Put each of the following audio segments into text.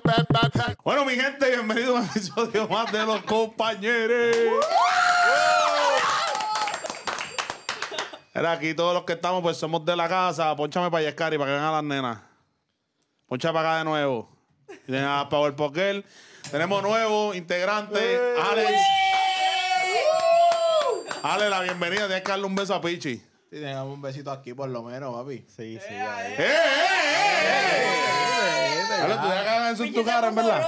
Pe, pe, pe. Bueno, mi gente, bienvenido a un episodio más de Los Compañeros. Era aquí todos los que estamos, pues somos de la casa. Pónchame para Yescari, para que vengan las nenas. Poncha para acá de nuevo. Tienen a Power Poker. Tenemos nuevo integrante, Alex. Ale, la bienvenida. Tienes que darle un beso a Pichi. Sí, tengamos un besito aquí por lo menos, papi. Sí, sí, ahí. ¡Eh, eh, eh! eh! Ale, tú dejas que hagan eso en tu cara, en verdad.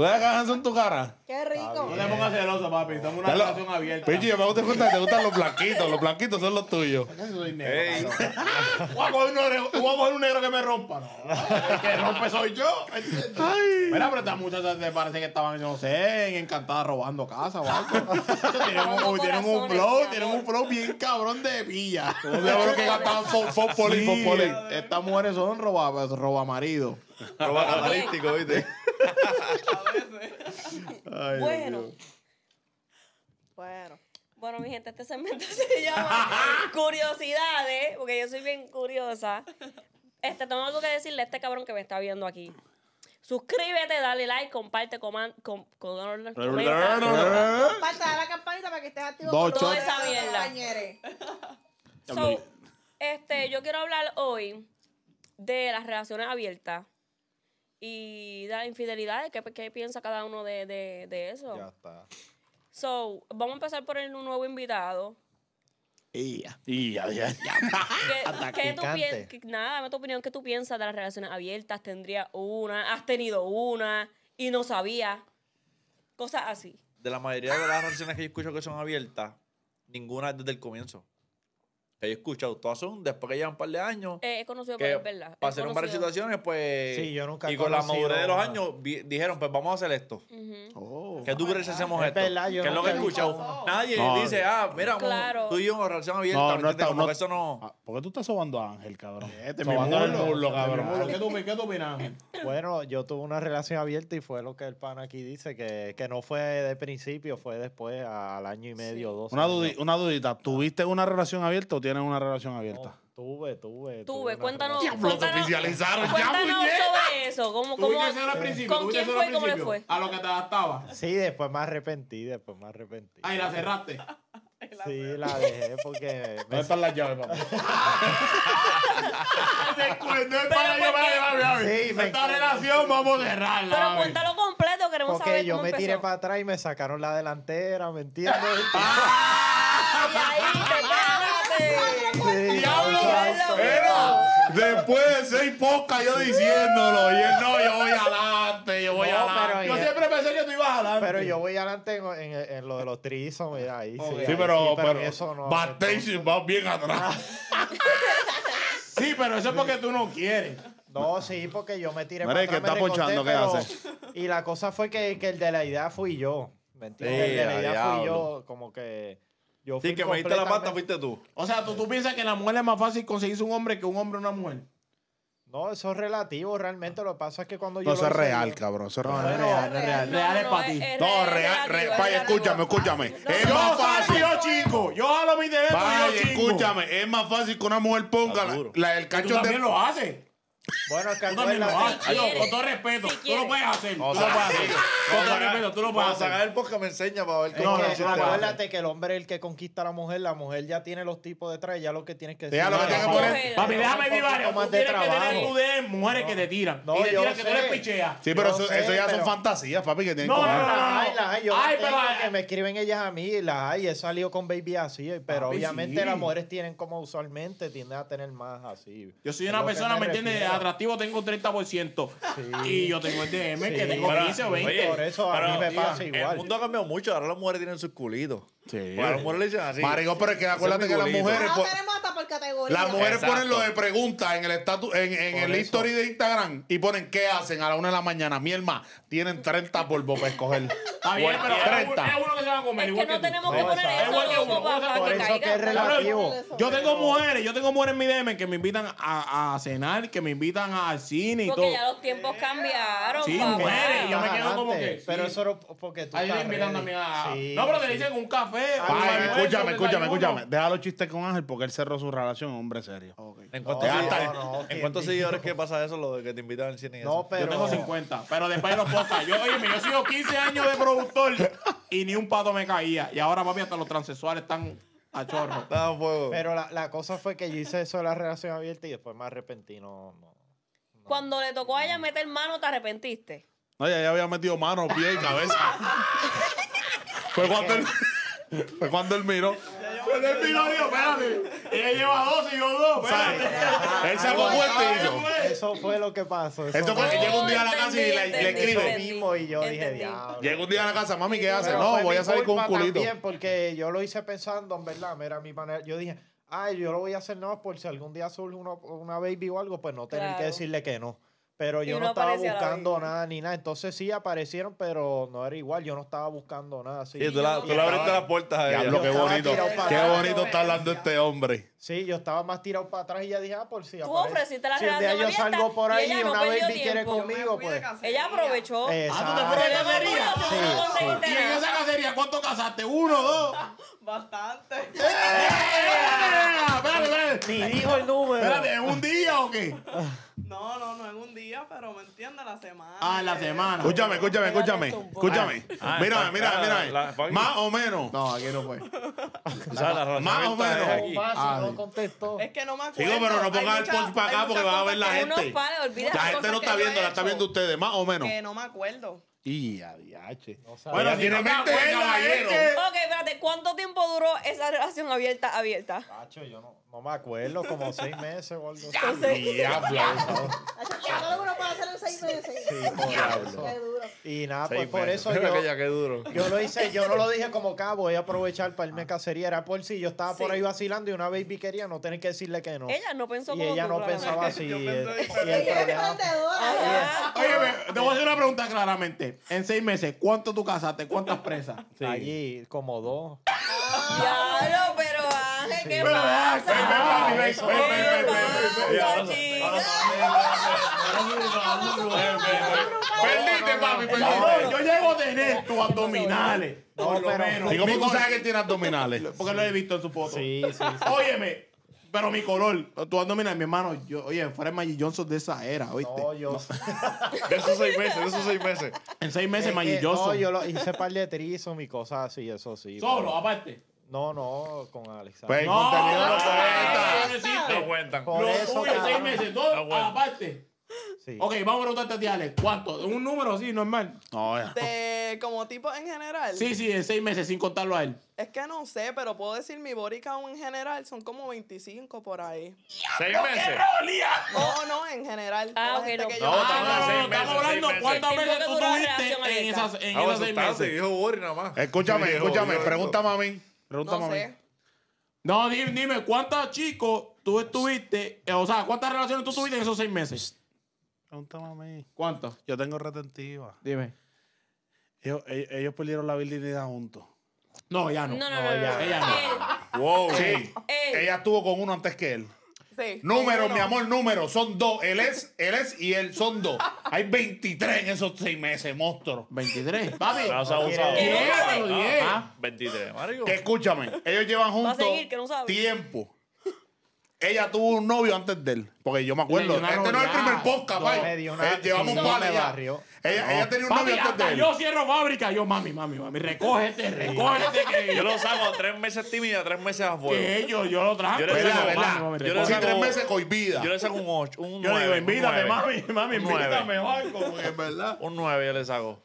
Tú dejas que hagan eso en tu cara. Qué rico. No te pongas celoso, papi. Estamos en una Dale. relación abierta. Pichi, yo me gusta cuenta que te gustan los blanquitos. Los blanquitos son los tuyos. Yo soy negro, cabrón. Voy a coger un negro- voy a coger un negro que me rompa. No, el que rompe soy yo. ¿entiendes? Mira, pero estas muchachas te parece que estaban, no sé, encantadas robando casa o algo. tienen un, Robando tienen un corazones, flow, tienen un flow bien cabrón de pilla. Como diablo que gastan fo- fosfoli, Sí, fosfoli. Estas mujeres son roba, roba marido. Roba catalítico, ¿viste? Bueno. Bueno. Bueno, mi gente, este segmento se llama Curiosidades, porque yo soy bien curiosa. Este, tengo algo que decirle a este cabrón que me está viendo aquí. Suscríbete, dale like, comparte, coman, com, com- comenta. Comparte, dale la campanita para que estés activo Dos con Toda esa mierda. compañeros. So, este, yo quiero hablar hoy de las relaciones abiertas y de las infidelidades. ¿Qué, qué piensa cada uno de, de, de eso? Ya está. So, vamos a empezar por el nuevo invitado. Y ya. Ya, ya. ¿Qué, tú piensas? Nada, dame tu opinión. ¿Qué tú piensas de las relaciones abiertas? ¿Tendría una? ¿Has tenido una? Y no sabía. Cosas así. De la mayoría de las relaciones que yo escucho que son abiertas, ninguna es desde el comienzo. Que yo he escuchado, todas son después que llevan un par de años. Eh, he conocido, que es verdad. Pasaron varias conocido. situaciones, pues. Sí, yo nunca he Y con la madurez de los años vi- dijeron, pues vamos a hacer esto. Ujú. Oh. ¿Qué tú crees si hacemos Es esto? verdad, yo ¿Qué es lo que he escuchado? Nadie No. dice, ah, mira, amor, Claro. tú y yo, relación abierta. No, ¿me no está- Como no- que eso no. Ah, ¿Por qué tú estás sobando a Ángel, cabrón? Este es mi Sobando el cabrón. ¿Qué tú, qué tú opinas, Ángel? Bueno, yo tuve una relación abierta y fue lo que el pan aquí dice, que, que no fue de principio, fue después al año y medio, dos una dudita. ¿Tuviste una relación abierta o tienes una relación abierta? No, tuve, tuve. Tuve, cuéntanos. relación. Diablo, te cuéntanos- oficializaron ya, Cuéntanos puñeta. sobre eso. ¿Cómo, cómo. ¿Con ¿Tuviste quién fue y cómo le fue? A lo que te adaptaba. Sí, después me arrepentí, después me arrepentí. Ahí la cerraste. Sí, la dejé porque... me- ¿Dónde están las llaves, papá? Sí, me- Esta relación vamos a cerrarla. Pero cuéntalo completo, queremos Porque saber yo cómo me tiré empezó. para atrás y me sacaron la delantera, ¿me entiendes? Ay, ahí, te ¡Diablo! Era después de seis podcasts yo diciéndolo. Y él, no, yo voy adelante, yo voy No, adelante. pero Yo ya- siempre pensé que tú ibas adelante. Pero yo voy adelante en, en- en lo de los trizos, mira, ahí sí. Sí, ahí pero, pero, eso no. backstage vas bien atrás. Sí, pero eso es porque tú no quieres. No, sí, porque yo me tiré Mira, para el que atrás, me está ponchando, ¿qué recorté, hace? pero- Y la cosa fue que, que el de la idea fui yo, ¿me entiendes? Sí, el de la a idea fui diablo. yo, como que yo fui Sí, que me diste la pata, fuiste tú. O sea, ¿tú, tú piensas que la mujer es más fácil conseguirse un hombre que un hombre una mujer. No, eso es relativo, realmente. Lo que pasa es que cuando yo... No, eso lo es real, cabrón. Eso es No, no es real. real, no es real. Real es para ti. No, real, real. Vaya, escúchame, escúchame. Es más fácil. yo chico. Yo jalo mi derecho Vaya, escúchame. Es más fácil que una mujer ponga la, el Tú cacho de. también lo haces. Bueno, es que Tú también lo acuérdate- haces. Yo, quieres. con todo respeto. Si tú lo puedes hacer. Tú lo puedes hacer. Con todo respeto, tú lo puedes a sacar hacer. el podcast me enseña para ver Es cómo No, que no, acuérdate que el hombre es el que conquista a la mujer, la mujer ya tiene los tipos detrás, ya lo que tiene que decir. Ya lo que "No, tiene que no, poner- Papi, déjame más Tú tienes que tener tu de mujeres que te tiran. No, y te tiran que tú eres pichea. Sí, pero eso, sé, eso ya son pero- fantasías, papi, que tienen No, que no, no, no. Ay, pero- que me escriben ellas a mí, las hay. He salido con baby así, pero Papi, obviamente las mujeres tienen como usualmente, tienden a tener más así. Yo soy una persona, ¿me entiendes? Atractivo tengo un 30%. Y yo tengo el DM que Sí. tengo Pero- 15 o 20. Oye, Por eso a pero, mí me pasa El igual. mundo ha cambiado mucho. Ahora las mujeres tienen sus culitos. Sí. Porque a las mujeres le dicen así. Marico, pero es que acuérdate que es las mujeres. Ahora pues- tenemos hasta por categoría. Las mujeres Exacto. ponen lo de preguntas en el estatus, en, en el eso. history de Instagram y ponen qué hacen a la una de la mañana. Mi hermana, tienen 30 polvos para escoger. Está bien, pero es 30. uno- es uno que se va a comer. Es que no tenemos que No, poner eso, Igual que uno, por eso que es relativo. Yo tengo mujeres, yo tengo mujeres en mi DM que me invitan a, a cenar, que me invitan al cine y Porque todo. ya los tiempos cambiaron, Sí, mujeres, yo me quedo como que, Pero eso era porque tú Ahí estás invitan también a. No, pero te dicen un café. Ay, escúchame, escúchame, escúchame. Deja los chistes con Ángel porque él cerró su relación, hombre serio. ¿En cuántos, No, seguidores, no, no, ¿en ¿quién cuántos dijo? seguidores que pasa eso, lo de que te invitan al cine y No, eso? pero. Yo tengo 50, pero después de los podcasts. Yo, oye, yo he sido 15 años de productor y ni un pato me caía. Y ahora, papi, hasta los transexuales están a chorro. Está a fuego. Pero la, la cosa fue que yo hice eso de la relación abierta y después me arrepentí. No, no. Cuando le tocó a ella meter mano, ¿te arrepentiste? No, ella ya había metido mano, pie y cabeza. fue cuando él, fue cuando él miró. Pues el vino dijo, espérate. Ella lleva dos y yo dos. Espérate. Él sacó fuerte y hizo. Eso fue lo que pasó. Eso Esto fue llega un día a la casa y le, escribe. mismo y yo dije, diablo. Llega un día a la casa, mami, ¿qué hace? No, voy a salir con un culito. También porque yo lo hice pensando, en verdad, mira, mi panel, yo dije, ay, yo lo voy a hacer no por si algún día surge una, una baby o algo, pues no tener Claro. que decirle que no. Pero yo Y no, no estaba buscando nada ni nada. Entonces sí aparecieron, pero no era igual. Yo no estaba buscando nada. Sí, Sí, tú, la, tú le abriste las puertas a ella. Qué bonito. Qué bonito está hablando este hombre. Sí, yo estaba más tirado para atrás y ya dije, ah, por si Tú aparece- ofreciste la si relación yo salgo por ahí y no una baby quiere conmigo, pues. Ella aprovechó. Exacto. Ah, tú te fuiste de cacería. Sí, conseguiste Y en esa cacería, ¿cuánto casaste? ¿Uno, dos? Bastante. Espérate, espérate. Ni dijo el número. Espérate, ¿en un día o qué? No, no, no en un día, pero me entiendes, la semana. Ah, en la semana. Escúchame, escúchame, escúchame. Escúchame. Ah, Mira, mira, mira. Más o menos. No, aquí no fue. Más o menos. No contestó. Es que no me acuerdo. Digo, pero no pongas el punch para acá porque va a ver la gente. Unos pares, olvídate. La gente no está viendo, la está viendo ustedes, más o menos. Que no me acuerdo. Y a diache. sabe. Ella si no de acuerdas, caballero. es que- Ok, espérate, ¿cuánto tiempo duró esa relación abierta? abierta? Cacho, yo no, no me acuerdo, como seis meses o algo así. Diablo. Uno puede hacer en seis meses. Sí, por eso. Qué duro. Y nada, pues por eso yo, que ya, qué duro. yo lo hice, yo no lo dije como ah, voy a aprovechar para irme a cacería, era por si yo estaba por ahí vacilando y una baby quería no tener que decirle que no. ella no pensó y como ella tú, no pensaba así. Yo y pensé el- y el diferente. Ella es problema- emprendedora. Ajá. Oye, te voy a hacer una pregunta claramente. En seis meses, ¿cuánto tú casaste? ¿Cuántas presas? Allí, como dos. Diablo, pero ¿qué Pero, pasa? ven, ven, ven, ¿Qué? Perdiste, papi, perdiste. Yo llego a tener tus abdominales. No, por lo pero- menos. ¿Y cómo tú sabes que él tiene abdominales? Porque lo he visto en su foto. Sí, sí. Óyeme, pero mi color, tu abdominal, mi hermano, yo, oye, fuera Maggie Johnson de esa era, ¿oíste? No, yo. De esos seis meses, de esos seis meses. En seis meses, Es que, no, Johnson. yo lo hice par de trizos y cosas así, eso sí. Solo, pero- aparte. No, no, con Alex. Pues el No, contenido no no, cuenta. no cuentan. Por Lo eso, tuyo, seis meses, dos, Ah, aparte. Sí. Ok, vamos a preguntarte a ti, Alex. ¿Cuánto? ¿Un número así, normal? No, ya. De como tipo en general. Sí, sí, en seis meses, sin contarlo a él. Es que no sé, pero puedo decir mi body count en general son como 25 por ahí. ¿Seis meses? No, no, en general. Ah, ok, no. que No, yo- Ah, no, no, estamos hablando cuántas veces ¿Tiempo tú tuviste en esas, en Ah, eso seis meses. dijo nada más. Escúchame, escúchame. Pregúntame a mí. Pregúntame No a mí. sé. No, dime, dime, ¿cuántos chicos tú estuviste, eh, o sea, cuántas relaciones tú tuviste en esos seis meses? Pregúntame a mí. ¿Cuántas? Yo tengo retentiva. Dime. Ellos, ellos, ellos perdieron la virginidad juntos. No, ya no. No, no, No, no, no. Ella no. Wow. Sí. Ey. Ella estuvo con uno antes que él. Sí. Número, uno. mi amor, número. Son dos. Él es, él es y él son dos. Hay 23 en esos seis meses, monstruo. 23. Papi. No se ha usado. ¿Qué? Sabe. diez. Ah, 23, marico. que escúchame. Ellos llevan juntos seguir, no tiempo. Ella tuvo un novio antes de él. Porque yo me acuerdo. Este no es el primer podcast, No, pai. me dio una- Eh, Llevamos un no par me ya. barrió. Ella, ella tenía un Papi, novio antes hasta de él. yo cierro fábrica. Yo, mami, mami, mami, recógete, recógete. Que Yo lo saco tres meses tímida, tres meses a fuego. que yo, yo lo traje. Yo le ¿Verdad, saco, mami, verdad? mami, Yo le recógete. Saco- tres meses cohibida. Yo le saco un 8, un 9. Yo le digo, invítame, mami, mami, Un nueve. invítame, porque es verdad. Un 9 yo le saco.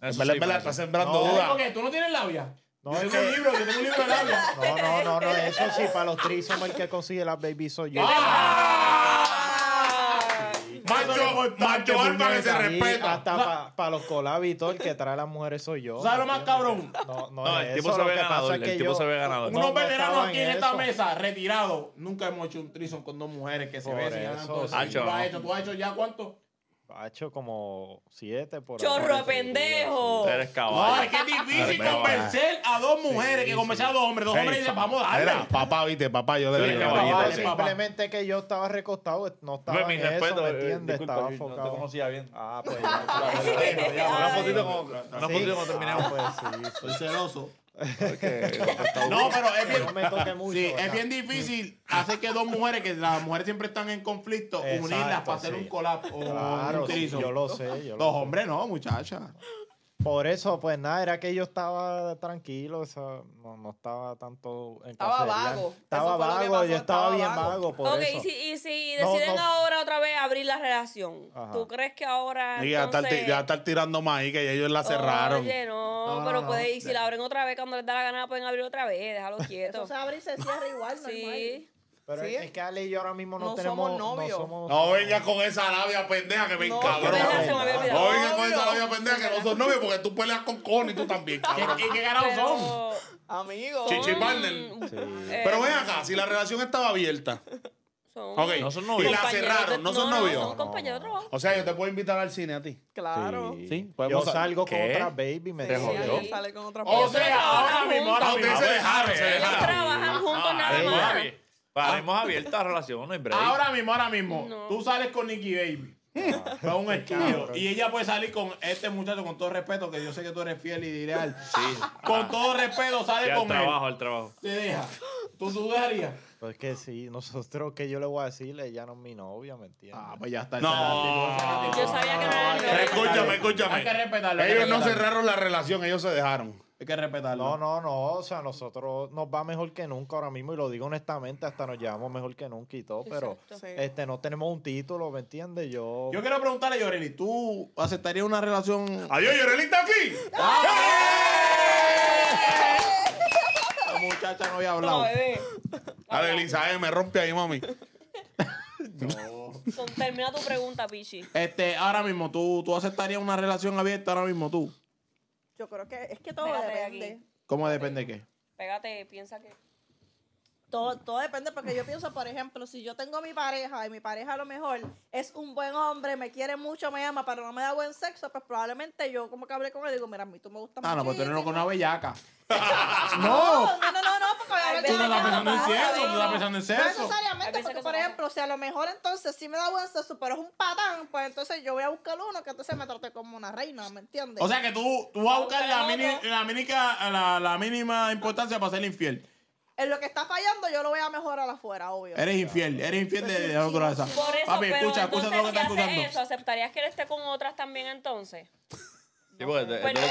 En Esos verdad, en está sembrando No, dudas. ¿Por qué? ¿Tú no tienes labia? No, yo es tengo un libro, yo tengo un libro de labia. No, no, no, no, eso sí, para los trísomos el que consigue las baby soy yo. ¡Ah! Macho, macho alfa que se respeta. hasta para los collabs y todo, el que trae a las mujeres soy yo. ¿Sabes lo más cabrón? No, no, No, el tipo eso, se ve ganador. es que El tipo yo- se ve ganador. No, Unos no veteranos aquí en en esta mesa, retirados, nunca hemos hecho un trison con dos mujeres que se Por besan y ganan eso, todo. sí. eso. Hacho, ¿Tú has no. hecho, tú has hecho ya cuánto? Ha hecho como siete por Chorro pendejo. Eres No, caballo. es que es difícil convencer a dos mujeres que convencer a dos hombres. Dos hombres dicen, vamos a darle. Papá, viste, papá, yo le caballito. Simplemente que yo estaba recostado, no estaba Ve, en mi respeto, eso, ¿me eh, entiendes? disculpa, Estaba yo no te enfocado. conocía bien. Ah, pues una fotito como, terminamos. Ah, pues sí. Soy celoso. Porque- No, pero es bien, No me toque mucho. sí, es bien difícil hacer que dos mujeres, que las mujeres siempre están en conflicto, Exacto, unirlas para hacer sí. un collab o Claro, un sí, threesome. yo lo sé. Yo lo Los sé. hombres no, muchacha. Por eso, pues nada, era que yo estaba tranquilo, o sea, no, no estaba tanto en Estaba cacería. vago. Estaba Eso vago, pasó, yo estaba, estaba bien vago. vago, por ok, eso. y si, y si No, deciden no. ahora otra vez abrir la relación, Ajá. ¿tú crees que ahora Y ya estar, entonces... ya estar tirando más ahí, que ellos la cerraron. Oye, no, No, no, pero no. puede, y si la abren otra vez cuando les da la gana, pueden abrir otra vez, déjalo Eso quieto. se abre y se cierra igual, normal. Sí. Pero Sí. es que Ale y yo ahora mismo no, No tenemos... somos novios. No somos... No venga con esa labia pendeja que me No, encabrona. No venga con esa labia pendeja que no son novios porque tú peleas con Connie y tú también, cabrón. ¿Y qué carajo son? Pero, Amigo. Chichi partner. eh, Pero ven acá, si la relación estaba abierta. son Ok. No son novios. Y la cerraron, de- no son no, novios. son compañeros de trabajo. O sea, yo te puedo invitar al cine a ti. Claro. Sí. Sí, Yo salgo con otra baby, me Sí, sale con otra O sea, ahora mismo, ahora Ah, ustedes mismo. se dejaron, se Ellos dejaron. trabajan juntos nada ella. más. Paremos abierta relación, no hay break. Ahora mismo, ahora mismo, No. tú sales con Nicky Baby. Fue un estudio. Y ella puede salir con este muchacho con todo respeto, que yo sé que tú eres fiel y leal. Sí. Con todo respeto, sale con él. trabajo, al trabajo. Te deja. ¿Tú, tú dejarías? Pues que sí, nosotros, que yo le voy a decirle? Ella no es mi novia, ¿me entiendes? Ah, pues ya está. No. Yo sabía que no era el. Escúchame, escúchame. Hay que respetarlo. Ellos no cerraron la relación, ellos se dejaron. Hay que respetarlo. No, no, no, o sea, nosotros nos va mejor que nunca ahora mismo y lo digo honestamente, hasta nos llevamos mejor que nunca y todo, pero Exacto. Este no tenemos un título, ¿me entiendes? Yo, Yo quiero preguntarle a Yoreli, ¿tú aceptarías una relación? Adiós, Yoreli está aquí. La muchacha no había No, hablado. bebé. Dale, Elisa, me rompe ahí, mami. Son- Termina tu pregunta, Pichi. Este, ahora mismo, ¿tú, ¿tú aceptarías una relación abierta ahora mismo tú? Yo creo que es que todo Pégate depende. aquí. ¿Cómo depende de qué? Pégate, piensa que. Todo, todo depende porque yo pienso, por ejemplo, si yo tengo mi pareja y mi pareja a lo mejor es un buen hombre, me quiere mucho, me ama, pero no me da buen sexo, pues probablemente yo como que hablé con él y digo, mira, a mí tú me gustas Ah, no, pues tú eres con una bellaca. No, no, no, no, no, porque obviamente Tú no estás pensando en no sexo, tú estás pensando en No sexo. Hay necesariamente, porque que por ejemplo, si a lo mejor entonces sí me da buen sexo, pero es un patán, pues entonces yo voy a buscar uno que entonces me trate como una reina, ¿me entiendes? O sea que tú, tú vas a buscar la, mini- la mínima importancia para ser infiel. En lo que está fallando yo lo voy a mejorar afuera, obvio. Eres infiel, eres infiel de, de la naturaleza. Por eso, Papi, pero escucha, escucha todo lo que entonces, estás si hace escuchando. eso, ¿aceptarías que él esté con otras también entonces? Sí, porque es de, es de Pues de- los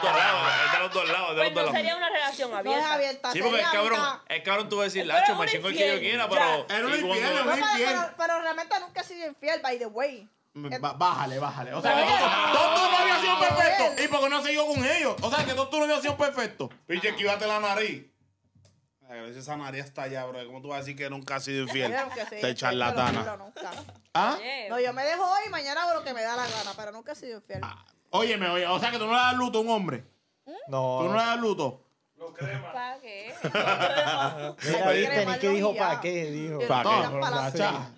dos lados, es de los dos lados, Pues no sería lados. una relación No es abierta. Sí, porque el cabrón, el cabrón tú vas a decir, Lacho, me chingo el que yo quiera, ya. pero. Era un infiel, era un pero, infiel. pero- realmente nunca he sido infiel, by the way. Ba- Bájale, bájale. O sea, que tus novios han sido perfectos. ¿Y por qué no has seguido con ellos? O sea, que todos tus novios han sido perfectos. Pinche, esquivate la nariz. Ay, Esa nariz está allá, bro. ¿Cómo tú vas a decir que nunca has sido infiel? Sí, Te pero charlatana. nunca. ¿Ah? No, yo me dejo hoy y mañana hago lo que me da la gana, pero nunca he sido infiel. Óyeme, oye, o sea, que tú no le das luto a un hombre. no, Tú no le das luto. ¿para qué? mira, Crema viste, ni dijo ya. para qué, dijo. Yo ¿Pa' no qué? tengo para la Muchacha.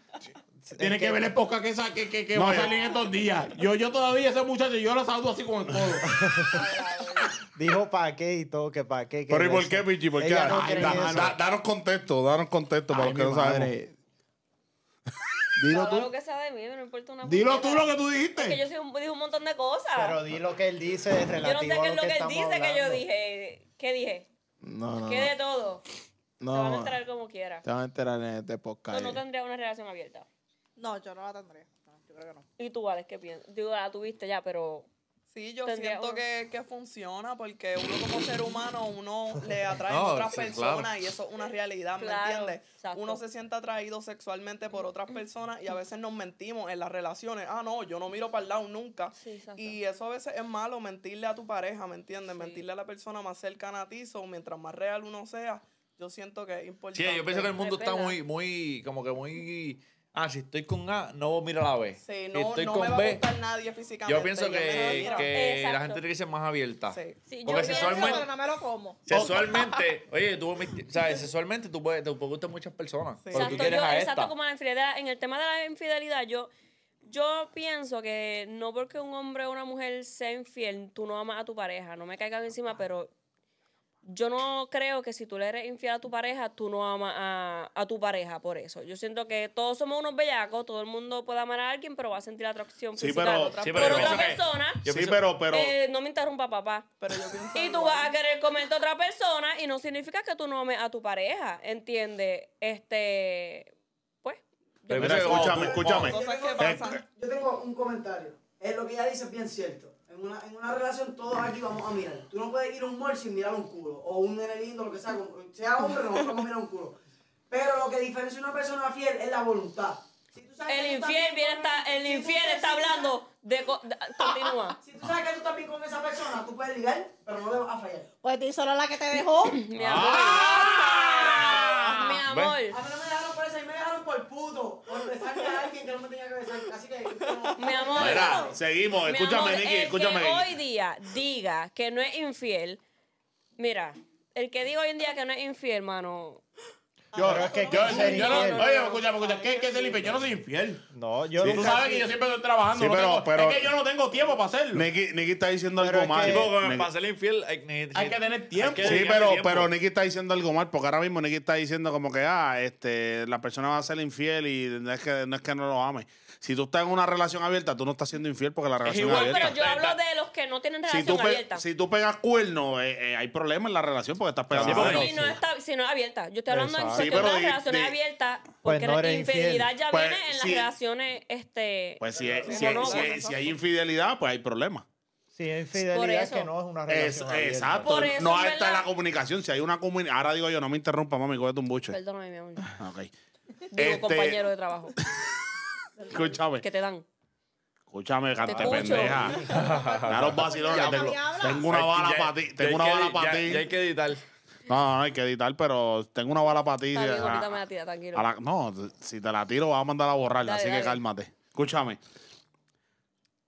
Tiene que que- ver el podcast que, sa- que, que, que No, va a yo- salir en estos días. Yo, yo todavía, ese muchacho, yo lo saludo así con el codo. Dijo para qué y todo, que para qué. que Pero ¿y por qué, Pichi? ¿Por qué? No Ay, da- da- danos contexto, danos contexto para los que no sabemos. madre. Dilo Todo lo tú. que sea de mí, no importa una Dilo puñeta. tú lo que tú Que dijiste. yo soy un, dije un montón de cosas. Pero di lo que él dice yo no sé relativo qué es lo que que él dice que yo dije. ¿Qué dije? No, no, ¿Qué de todo? no. Se van a enterar como quiera. te van a enterar en este Tú podcast. no tendrías una relación abierta. No, yo no la tendré. No, yo creo que no. ¿Y tú, Alex, qué piensas? Digo, la tuviste ya, pero... Sí, yo Tendría siento uno. que, que funciona porque uno como ser humano, uno le atrae No, a otras sí, personas claro. y eso es una realidad, ¿me Claro, entiendes? exacto. Uno se siente atraído sexualmente por otras personas y a veces nos mentimos en las relaciones. Ah, no, yo no miro para el lado nunca. Sí. Y eso a veces es malo, mentirle a tu pareja, ¿me entiendes? Mentirle a la persona más cercana a ti, so, mientras más real uno sea, yo siento que es Sí, importante. yo pienso que el mundo Es está muy, muy, como que muy ah, si estoy con A, no miro la B. Sí, si no, estoy no con me va a B, gustar nadie físicamente. yo pienso que, que la gente tiene que ser más abierta. Sí. Sí, yo Porque pienso- sexualmente- Pero no me lo como. Sexualmente, oye, tú, ¿sabes? Sexualmente tú puedes, te puede gustar muchas personas. Sí. Pero tú Exacto, quieres yo- a exacto como la infidelidad. En el tema de la infidelidad, yo, yo pienso que no porque un hombre o una mujer sea infiel, tú no amas a tu pareja. No me caigan encima, pero yo no creo que si tú le eres infiel a tu pareja, tú no amas a, a tu pareja por eso. Yo siento que todos somos unos bellacos, todo el mundo puede amar a alguien, pero va a sentir atracción Sí, física pero- por otra, sí, por pero otra que- persona. Yo sí, pero, pero. Eh, no me interrumpa, papá. Pero yo pienso Y tú igual. vas a querer comerte a otra persona y no significa que tú no ames a tu pareja, ¿entiendes? Este, pues. yo Pero Mira, escúchame, escúchame. Eh. Yo tengo un comentario. Es lo que ella dice es bien cierto. En una, en una relación todos aquí vamos a mirar. Tú no puedes ir a un mall sin mirar un culo. O un nene lindo, lo que sea. como- Sea hombre, nosotros vamos a mirar un culo. Pero lo que diferencia una persona fiel es la voluntad. Si tú sabes que El infiel viene está, el si infiel está hablando de, co- de- continúa. Si tú sabes que tú estás bien con esa persona, tú puedes ligar, pero no le vas a fallar. Pues di solo la que te dejó. Mi amor. Mi amor. A mí no me dejaron por puto. Por besarme a alguien que no me tenía que besar. Así que. no. Mi amor. Mira, seguimos. Mi Escúchame, amor, Nicky, el escúchame. que hoy día diga que no es infiel, mira, el que diga hoy en día que no es infiel, hermano. Yo, Pero es que yo, ¿quién sería yo no, oye, escúchame, escúchame, ¿qué, qué es el infiel? Yo no soy infiel. No, yo Sí. Tú sabes que yo siempre estoy trabajando. Sí, no pero- tengo- pero- es que yo no tengo tiempo para hacerlo. Nicky, Nicky está diciendo Pero algo es mal. que- Sí, porque Nicky- para ser infiel hay, hay- Hay que tener tiempo. que Sí, pero, tiempo. pero Nicky está diciendo algo mal, porque ahora mismo Nicky está diciendo como que, ah, este, la persona va a ser infiel y no es que no, es que no lo ame. Si tú estás en una relación abierta, tú no estás siendo infiel porque la relación es, igual, abierta. Pero yo hablo de los que no tienen si, relación tú abierta. si tú pegas cuernos, eh, eh, hay problemas en la relación porque estás pegando si, no está, si no es abierta. Yo estoy hablando en Sí, pero di- las relaciones abiertas, Pues porque no la infidelidad ya Pues, viene en las relaciones este, Pues si, hay- como si, hay- no, si hay- bueno, si hay infidelidad, pues hay problemas. Sí, es infidelidad es que no es una Es, relación abierta. exacto. Por eso, no en está verdad. la comunicación. Si hay una comunicación. Ahora digo yo, no me interrumpa, mami, cógete un buche. Perdóname, mi amor. Ah, Ok. Digo, Este- compañero de trabajo. Escúchame. Que te dan. Escúchame, cante pendeja. Los vacilones. Tengo, tengo una bala para ti. Tengo hay una bala para ti. Ya hay que editar. No, no, hay que editar, pero tengo una bala para ti. Está bien, A- quítame la tía, tranquilo. a la- no, si te la tiro, vas a mandar a borrarla, Dale, así dale. que cálmate. Escúchame.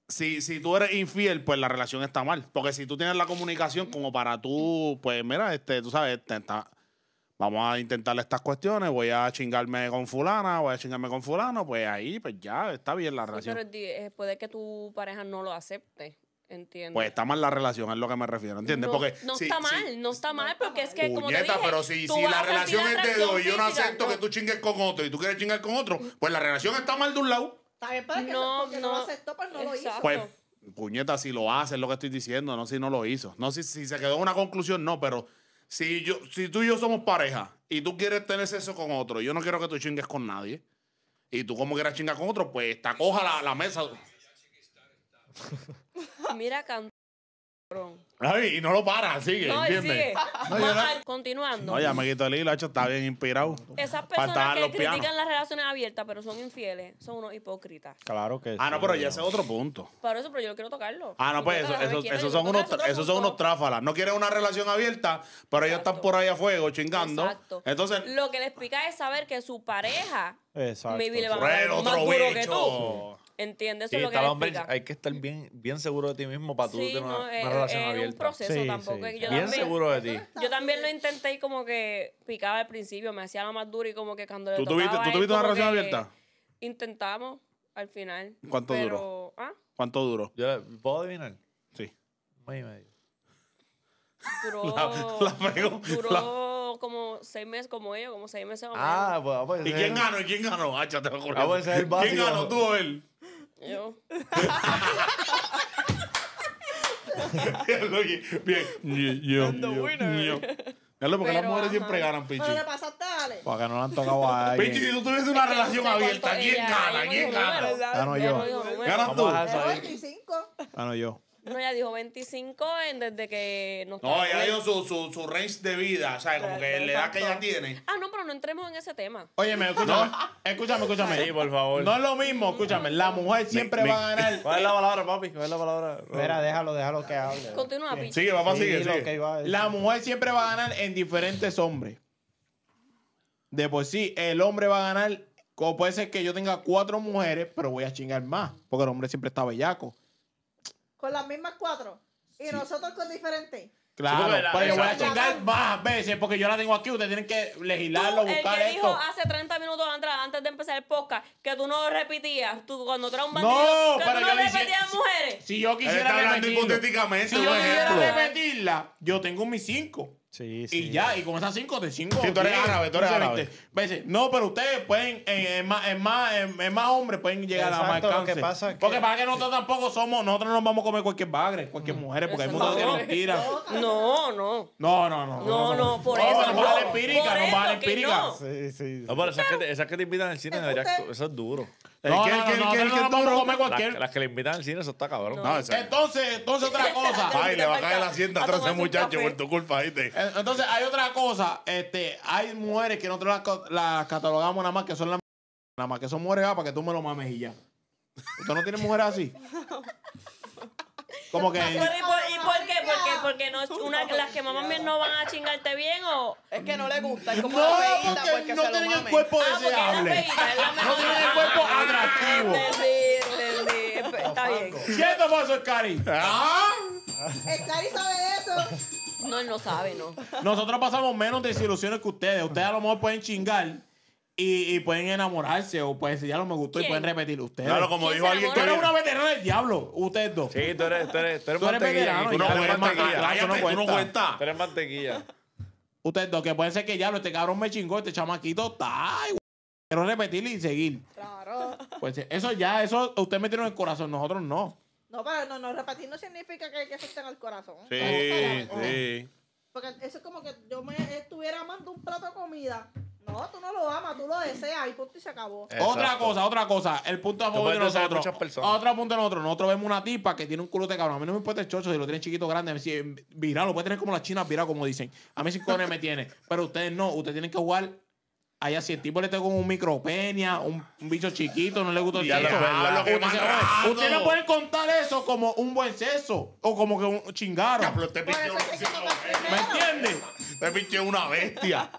Si, si tú eres infiel, pues la relación está mal. Porque si tú tienes la comunicación como para tú, pues mira, este, tú sabes, este, está- vamos a intentar estas cuestiones, voy a chingarme con fulana, voy a chingarme con fulano, pues ahí, pues ya, está bien la Sí, relación. pero di- eh, puede que tu pareja no lo acepte. ¿Entiendes? Pues está mal la relación, es lo que me refiero, ¿entiendes? No, Porque no si- está si- mal, no está mal, porque es que como te Puñeta, dije, pero si, la relación es de dos y yo no acepto no. que tú chingues con otro y tú quieres chingar con otro, pues la relación está mal de un lado. Está bien, pero No, porque no, no. lo aceptó, pues no lo hizo. Pues, puñeta, si lo hace, es lo que estoy diciendo, no si no lo hizo. No si, si se quedó en una conclusión, no, pero si yo, si tú y yo somos pareja y tú quieres tener sexo con otro, y yo no quiero que tú chingues con nadie, y tú como quieras chingar con otro, pues está coja la, la mesa. Mira, cabrón. Ay, y no lo para, sigue, No, él ¿entiendes? sigue. No, yo no- Más al- Continuando. No, ya me quito el hilo, hecho, está bien inspirado. Esas Faltaban personas que los critican pianos. las relaciones abiertas, pero son infieles, son unos hipócritas. Claro que Ah, no, sí, pero ya ese es otro punto. Por eso, pero yo no quiero tocarlo. Ah, no, pues eso, eso- esos son unos, esos son unos tráfalas. No quieren una relación abierta, pero ellos están Exacto. por ahí a fuego chingando. Exacto. Entonces, Lo que les pica es saber que su pareja Exacto. maybe le van a Fue dar el más otro duro que bicho. ¿Entiendes? Eso Sí, es lo que hombre, hay que estar bien, bien seguro de ti mismo para tú Sí, tener no, una, es, una relación es un abierta. proceso Sí, tampoco. sí, yo Bien también, seguro de ti. Yo también lo intenté y como que picaba al principio, me hacía lo más duro y como que cuando le ¿Tú tuviste, tocaba ¿tú él, tuviste una como relación que abierta? Intentamos al final. ¿Cuánto pero, duró? ¿Ah? ¿Cuánto duró? Yo, ¿Puedo adivinar? Sí. Un mes y medio. Duró, La- la pegó. duró como seis meses como ellos, como seis meses o menos. Ah, pues, pues ¿Y ese quién el- ganó? ¿Y quién ganó? Ah, ya te Ah, pues ese es el ¿Quién básico. ganó? ¿Tú o él? Yo. Bien. Yo, yo, yo. Ya lo porque las mujeres ajá. siempre ganan, Pichi. Pero le pasaste a Ale. Porque no le han tocado a Pichi, alguien. si tú tuvieses una relación abierta, ¿quién ella- gana? ¿Quién gana? Gano yo. ¿Ganas tú? Vamos a Pero dejar eso ahí. 25. Gano yo. No, ella dijo 25 en, desde que no No, ella dio su, su, su range de vida, o sea, como que la edad que ella tiene. Ah, no, pero no entremos en ese tema. Óyeme, escúchame. Escúchame, escúchame. Sí, por favor. No es lo mismo, escúchame. La mujer siempre me- va a ganar. ¿Cuál es la palabra, papi? ¿Cuál es la palabra? Mira, déjalo, déjalo que hable. Continúa, Pichi. Sigue, papá, Sí, sigue, lo sigue. que iba a decir. La mujer siempre va a ganar en diferentes hombres. De por sí, el hombre va a ganar Como puede ser que yo tenga cuatro mujeres, pero voy a chingar más. Porque el hombre siempre está bellaco. Con las mismas cuatro. Y nosotros con diferentes. Claro, la- pero yo voy a chingar más veces porque yo la tengo aquí. Ustedes tienen que legislarlo, Tú, el buscar que dijo esto. hace 30 minutos atrás, antes de empezar el podcast, que tú no repetías, tú cuando tú eras un No, bandido, que pero tú yo no repetías mujeres. Si yo Él quisiera repetirlo, hipotéticamente, si yo quisiera repetirla, yo tengo mis cinco. Sí, sí. Y ya, y con esas cinco te cinco. Sí, tú eres diez, árabe, tú eres 15, árabe. 20 veces. No, pero ustedes pueden, en, en más, en, más, en, en más hombres pueden llegar a más Exacto, lo alcance. que pasa es que- Porque para que nosotros tampoco somos, nosotros no nos vamos a comer cualquier bagre, cualquier mujer, porque hay Eso muchos que no. nos tiran. No, no. No, no, no. No, no, por No, eso no. va a dar empírica, Por nos va a dar eso que empírica. no. Sí, sí. No, pero esas que, te, esas que te invitan al cine, Es deberías- usted- eso es duro. No, ¿Qué- no, no, nosotros qué- no vamos a duro? comer Las, cualquier... las que le invitan al cine, eso está cabrón. No, Entonces, entonces otra cosa. Ay, le va a caer la asiento A atrás a ese muchacho por tu culpa, ¿viste? Eh, Entonces, hay otra cosa. Este, hay mujeres que nosotros las, catalogamos nada más que son las nada más que son mujeres ah, para que tú me lo mames y ya. ¿Usted no tiene mujeres así? Como que. ¿y, por, y por qué? Porque, porque no, una, las que mamá bien no van a chingarte bien o. Es que no le gusta, es como No, la feíta, porque porque no se lo tienen el cuerpo Ah, deseable. feita, No tienen el cuerpo Ah, atractivo. Entendí, entendí. Está bien. ¿Cierto o falso, Cari? Ah. El Cari sabe eso. No, él no sabe, ¿no? Nosotros pasamos menos desilusiones que ustedes. Ustedes a lo mejor pueden chingar y, y pueden enamorarse o pueden decir, ya no me gustó y ¿Quién? pueden repetir. Ustedes. Claro, como ¿Quién dijo se alguien Tú que. eres enamora? una veterana del diablo, ustedes dos. Sí, tú eres, tú eres, tú eres Tú eres mantequilla. veterano, Tú no tú eres eres mantequilla. tú no cuenta. cuentas. Tú eres mantequilla. Ustedes dos, que pueden ser que ya lo este cabrón me chingó, este chamaquito está. Quiero repetir y seguir. Claro. Pues eso ya, eso usted me tiene en el corazón, nosotros no. No, pero no, no, repetir no significa que, que eso esté en el corazón. Sí, sí. Porque eso es como que yo me estuviera amando un plato de comida. No, tú no lo amas, tú lo deseas y punto y se acabó. Otra cosa, otra cosa. El punto a Tú favor de puedes desear nosotros. Otro punto de nosotros. Nosotros vemos una tipa que tiene un culo de cabrón. A mí no me importa el chocho si lo tiene chiquito grande. Si es viral, lo puede tener como las chinas viral, como dicen. A mí sí cojones me tiene. Pero ustedes no. Ustedes tienen que jugar. Allá si el tipo le tengo un micropenia, un, un bicho chiquito, no le gusta el lo sexo. verdad. Usted, se- no puede contar eso como un buen sexo. O como que un chingaro. Diablo, ¿Me entiendes? Pinche es una bestia.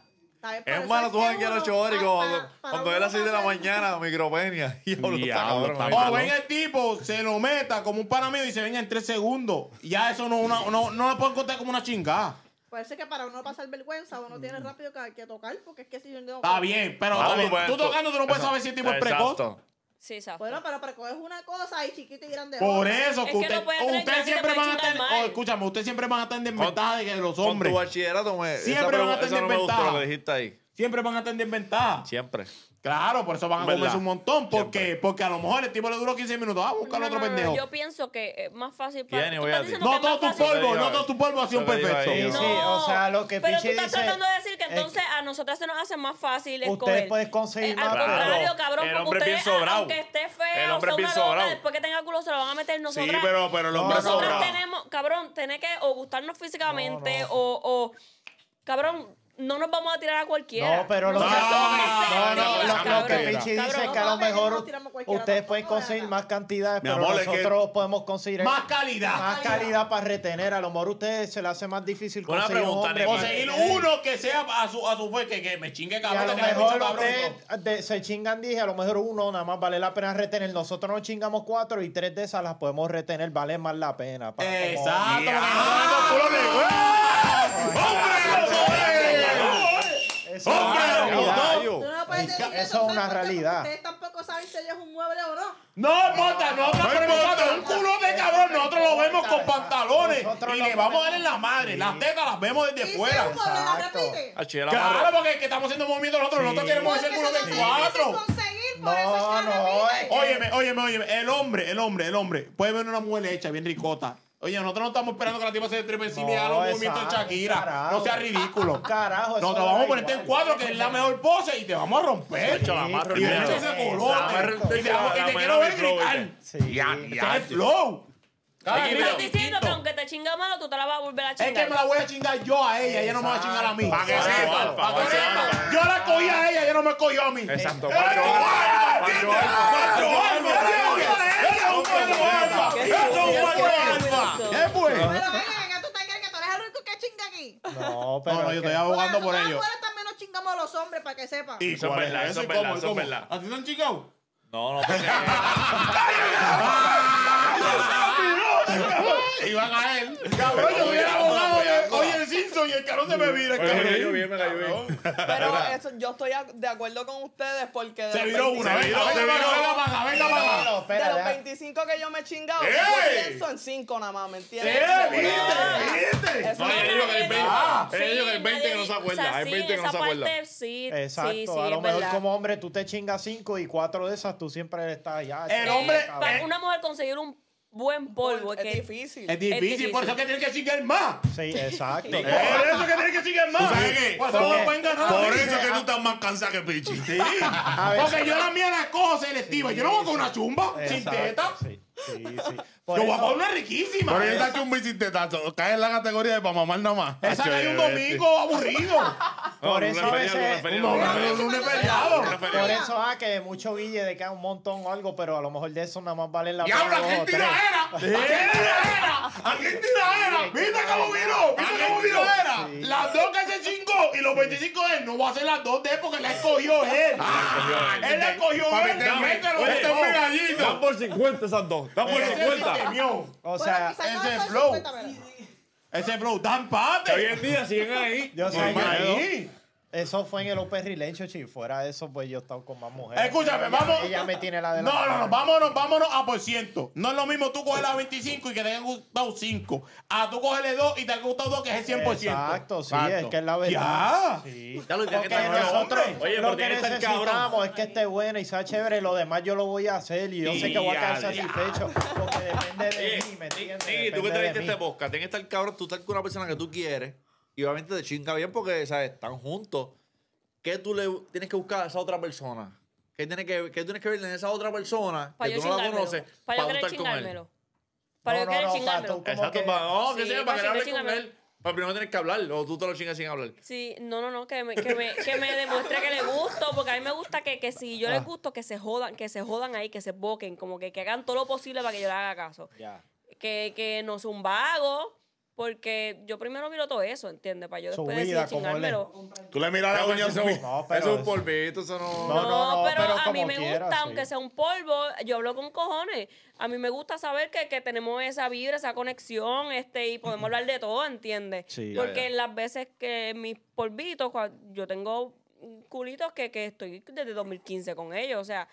Es malo tú que aquí a las uno, 8 horas y cuando, cuando es las 6 de la mañana, micropenia. Está Diablo, cabrón. está. O ven el tipo, se lo meta como un pana mío y se venga en tres segundos. Ya eso no, una- no, no le pueden contar como una chingada. Es que para uno pasar vergüenza, uno tiene rápido que, que tocar, porque es que si yo no... Está bien, pero Ah, está bien. pues, tú tú- tocando, tú no puedes saber si el tipo es precoz. Exacto. Sí, exacto. Bueno, pero precoz es una cosa y chiquito y grande Por otra. eso Es que que usted, no puede tener usted clase, siempre te van puede a tener, chingar mal. oh, escúchame, usted siempre van a tener desventaja de que los Con tu hombres bachillerato, me, Siempre esa, van a tener esa no me gustó ventaja. lo que dijiste ahí. Siempre van a tener desventaja. Siempre. Claro, por eso van a ¿Verdad? comerse un montón. porque. Porque a lo mejor el tipo le duró 15 minutos. Ah, buscar No, otro no, no, pendejo. Yo pienso que es más fácil para. Jenny, tú voy estás a decir. diciendo No que todo tu polvo, no todo tu polvo ha sido digo perfecto. ahí. Sí, No, sí, o sea, lo que Pero tú estás dice tratando de decir que es- entonces a nosotras se nos hace más fácil Ustedes pueden conseguir Eh, más, Al contrario, cabrón, El porque hombre ustedes, aunque esté fea El o hombre sea una loca, después que tenga culo se lo van a meter nosotras. Sí, pero, pero el hombre nosotras tenemos, cabrón, tener que o gustarnos físicamente o, o, cabrón, no nos vamos a tirar a cualquiera. No, pero lo que, no, no, serias, lo, lo que cabrón. Pichi dice Cabrón, es que a lo no, no mejor ustedes pueden conseguir más cantidades, pero amor, nosotros podemos conseguir Más calidad. más calidad para retener. A lo mejor a ustedes se les hace más difícil conseguir un pregunta, hombre para Conseguir uno que sea a su, a su fe, que, que me chingue Y a cabrón. lo mejor mucho cabrón. ustedes de- se chingan 10, a lo mejor uno nada más vale la pena retener. Nosotros nos chingamos cuatro y tres de esas las podemos retener, vale más la pena. Exacto. Ya. Eso es una realidad. Tú no puedes decir Eso es ¿sabes una realidad. Ustedes tampoco saben si ella es un mueble o no. No importa, nosotros No queremos importa. un culo de cabrón, nosotros lo vemos con pantalones y le vamos a ponemos- dar en la madre. Las tetas las vemos desde fuera. Ah, Claro, porque es que estamos haciendo movimiento nosotros, nosotros queremos ese culo de cuatro. por No, eso no, Óyeme, óyeme, óyeme, el hombre, el hombre, el hombre, puede ver una mujer hecha, bien ricota. Oye, nosotros no estamos esperando que la tipa se trepe y haga los No, movimientos de Shakira. carajo. No sea ridículo. Carajo, eso Nosotros da vamos a ponerte en cuatro, que es la mejor pose, y te vamos a romper. Hecho, la amarro y te dedo. echas ese Exacto. colote. Y te, vamos- y te Amarro quiero ver gritar. Sí. Ya, ya. es flow. Cada Oye, grito Estás es diciendo que aunque te chinga malo, tú te la vas a volver a Es chingar. que me la voy a chingar yo a ella, ella no me va a chingar a mí. Para que sepa. para que sepa. Yo la cogí a ella, ella no me cogió a mí. Exacto, ¡Eh, macho macho alfa, alfa! macho alfa. ¡Macho Qué ¡Eres un estúpido, macho qué alfa! estúpido. ¿Qué pues? Pero venga, tú te crees que tú eres el único que chinga aquí. No, pero No, no, yo estoy abogando por Todas las ello. mujeres también nos chingamos a los hombres para que sepan. ¿Y Eso es verdad, eso es ¿Y verdad, cómo? eso es ¿Cómo? verdad. ¿A ti te han chingado? No, no, porque. Iban a él. Cabrón, yo soy el abogado de Oye el Simpson y el carón se me vira. el Oye, me cayó bien, me cayó bien. Pero eso, yo estoy a- de acuerdo con ustedes porque de Se los viró una. 25 Venga, que venga, yo- venga, para acá, venga, para acá. De los deja- 25 que yo me he chingado, ¡Ey! yo pienso en 5 nada más, ¿me entiendes? ¡Eh, viste! ¿Viste? Eso No, es dijo que hay 20. Ah, Ella dijo que hay sí, 20 que no se acuerda. Hay sí, 20 que no se acuerda. sí, Exacto, sí, sí, a lo es mejor verdad. como hombre tú te chingas cinco y cuatro de esas tú siempre estás allá. El Eh, hombre- para eh, una mujer conseguir un buen polvo Es que difícil. Es difícil, por eso es que tiene que chingar más. Sí, exacto. Por eso es que tiene que chingar más. sabes qué? Por. Por eso es que tú estás más cansada que Pichi. Sí. Porque yo la mía la cojo selectiva. Yo no voy con una chumba sin Exacto, teta. Sí, sí, sí. Por Yo voy a eso- con una riquísima. Pero esta chumba y sin tetazo cae en la categoría de para mamar nada más. Esa cae un Chévere. domingo aburrido. Por No, eso a veces- lunes No, feriado. no, no, no es feriado. Por eso, ah, que mucho guille de que hay un montón o algo, pero a lo mejor de eso nada más valen la ¡Diablo, pena a dos quién o tres. tiraera! ¿A quién tiraera? ¿A quién tiraera? ¿Viste cómo viró? ¿Viste cómo viró era? Sí. Las dos que se chingó y los 25 de él. No va a ser las dos de él porque la escogió él. Él la escogió Papi, él. te- Dame, te lo Oye, este es mi gallito. Dan por 50 esas dos. Dan por Ese 50. Temió. O sea, ese flow. 50, pero- Ese flow, dan pate. Que hoy en día siguen ahí. yo yo- Ahí. Eso fue en el Open Relationship. Si fuera eso, pues yo he estado con más mujeres. Escúchame, ella- vamos. Ella me tiene la de No, la no, no, vámonos, vámonos a por ciento. No es lo mismo tú coger la 25 y que te hayan gustado 5. A tú cogerle 2 y te han gustado 2, que es el 100%. Exacto, sí, Exacto. es que es la verdad. Ya. Sí. Ya lo que nosotros Oye, lo que necesitamos es que esté buena y sea chévere. Lo demás yo lo voy a hacer y yo sé que voy a quedar Ya, satisfecho. Porque depende de Oye, mí, ¿me entiendes? Niggy, tú que de trajiste mí. este podcast, tienes que estar cabrón, tú estás con una persona que tú quieres y obviamente te chinga bien porque, ¿sabes? Están juntos. ¿Qué tú le tienes que buscar a esa otra persona? ¿Qué tienes que, qué tienes que ver en esa otra persona Para que tú no la conoces Para yo para querer estar con él? chingármelo. Para No, yo no, querer no, Exacto, que- para, no, que Sí, sea, para para que hable con chingármelo. él. Pero primero tienes que hablar, o tú te lo chingas sin hablar. Sí, no, no, no, que me, que me, que me demuestre que le gusto, porque a mí me gusta que, que si yo Ah. les gusto, que se jodan, que se jodan ahí, que se boquen, como que, que hagan todo lo posible para que yo le haga caso. Ya. Que, que no sea un vago, porque yo primero miro todo eso, ¿entiendes? Para yo después es. chingármelo. Tú le miras la uña a su No, Eso pero es un polvito, eso no. No, No, no, pero, pero a mí me quiera, gusta, sí. aunque sea un polvo, yo hablo con cojones. A mí me gusta saber que, que tenemos esa vibra, esa conexión, este, y podemos hablar de todo, ¿entiendes? Sí. Porque Ya, ya. las veces que mis polvitos, yo tengo culitos que, que estoy desde 2015 con ellos, o sea,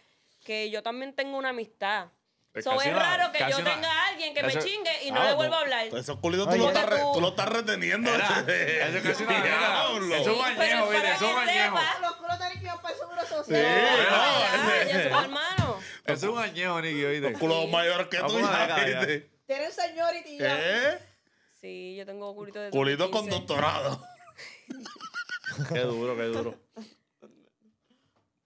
que yo también tengo una amistad. Es So, es una- raro que yo una- tenga que me chingue y no Ah, le vuelva a hablar. Esos culitos tú, lo estás tú- tú lo estás reteniendo. Eso es casi una Diablo. Eso es un Sí, pero añejo, para ¿viste? Eso es un que añejo. sepa- Los culos tienen que ir para el seguro No, social. ya, ya hermanos. Eso es un añejo, Nicky, ¿oíste? Culos mayores que tú. Ya, ya. ¿viste? Tienen seniority ya. ¿Eh? Sí, yo tengo culitos de Culitos con 2015. doctorado. Qué duro, qué duro.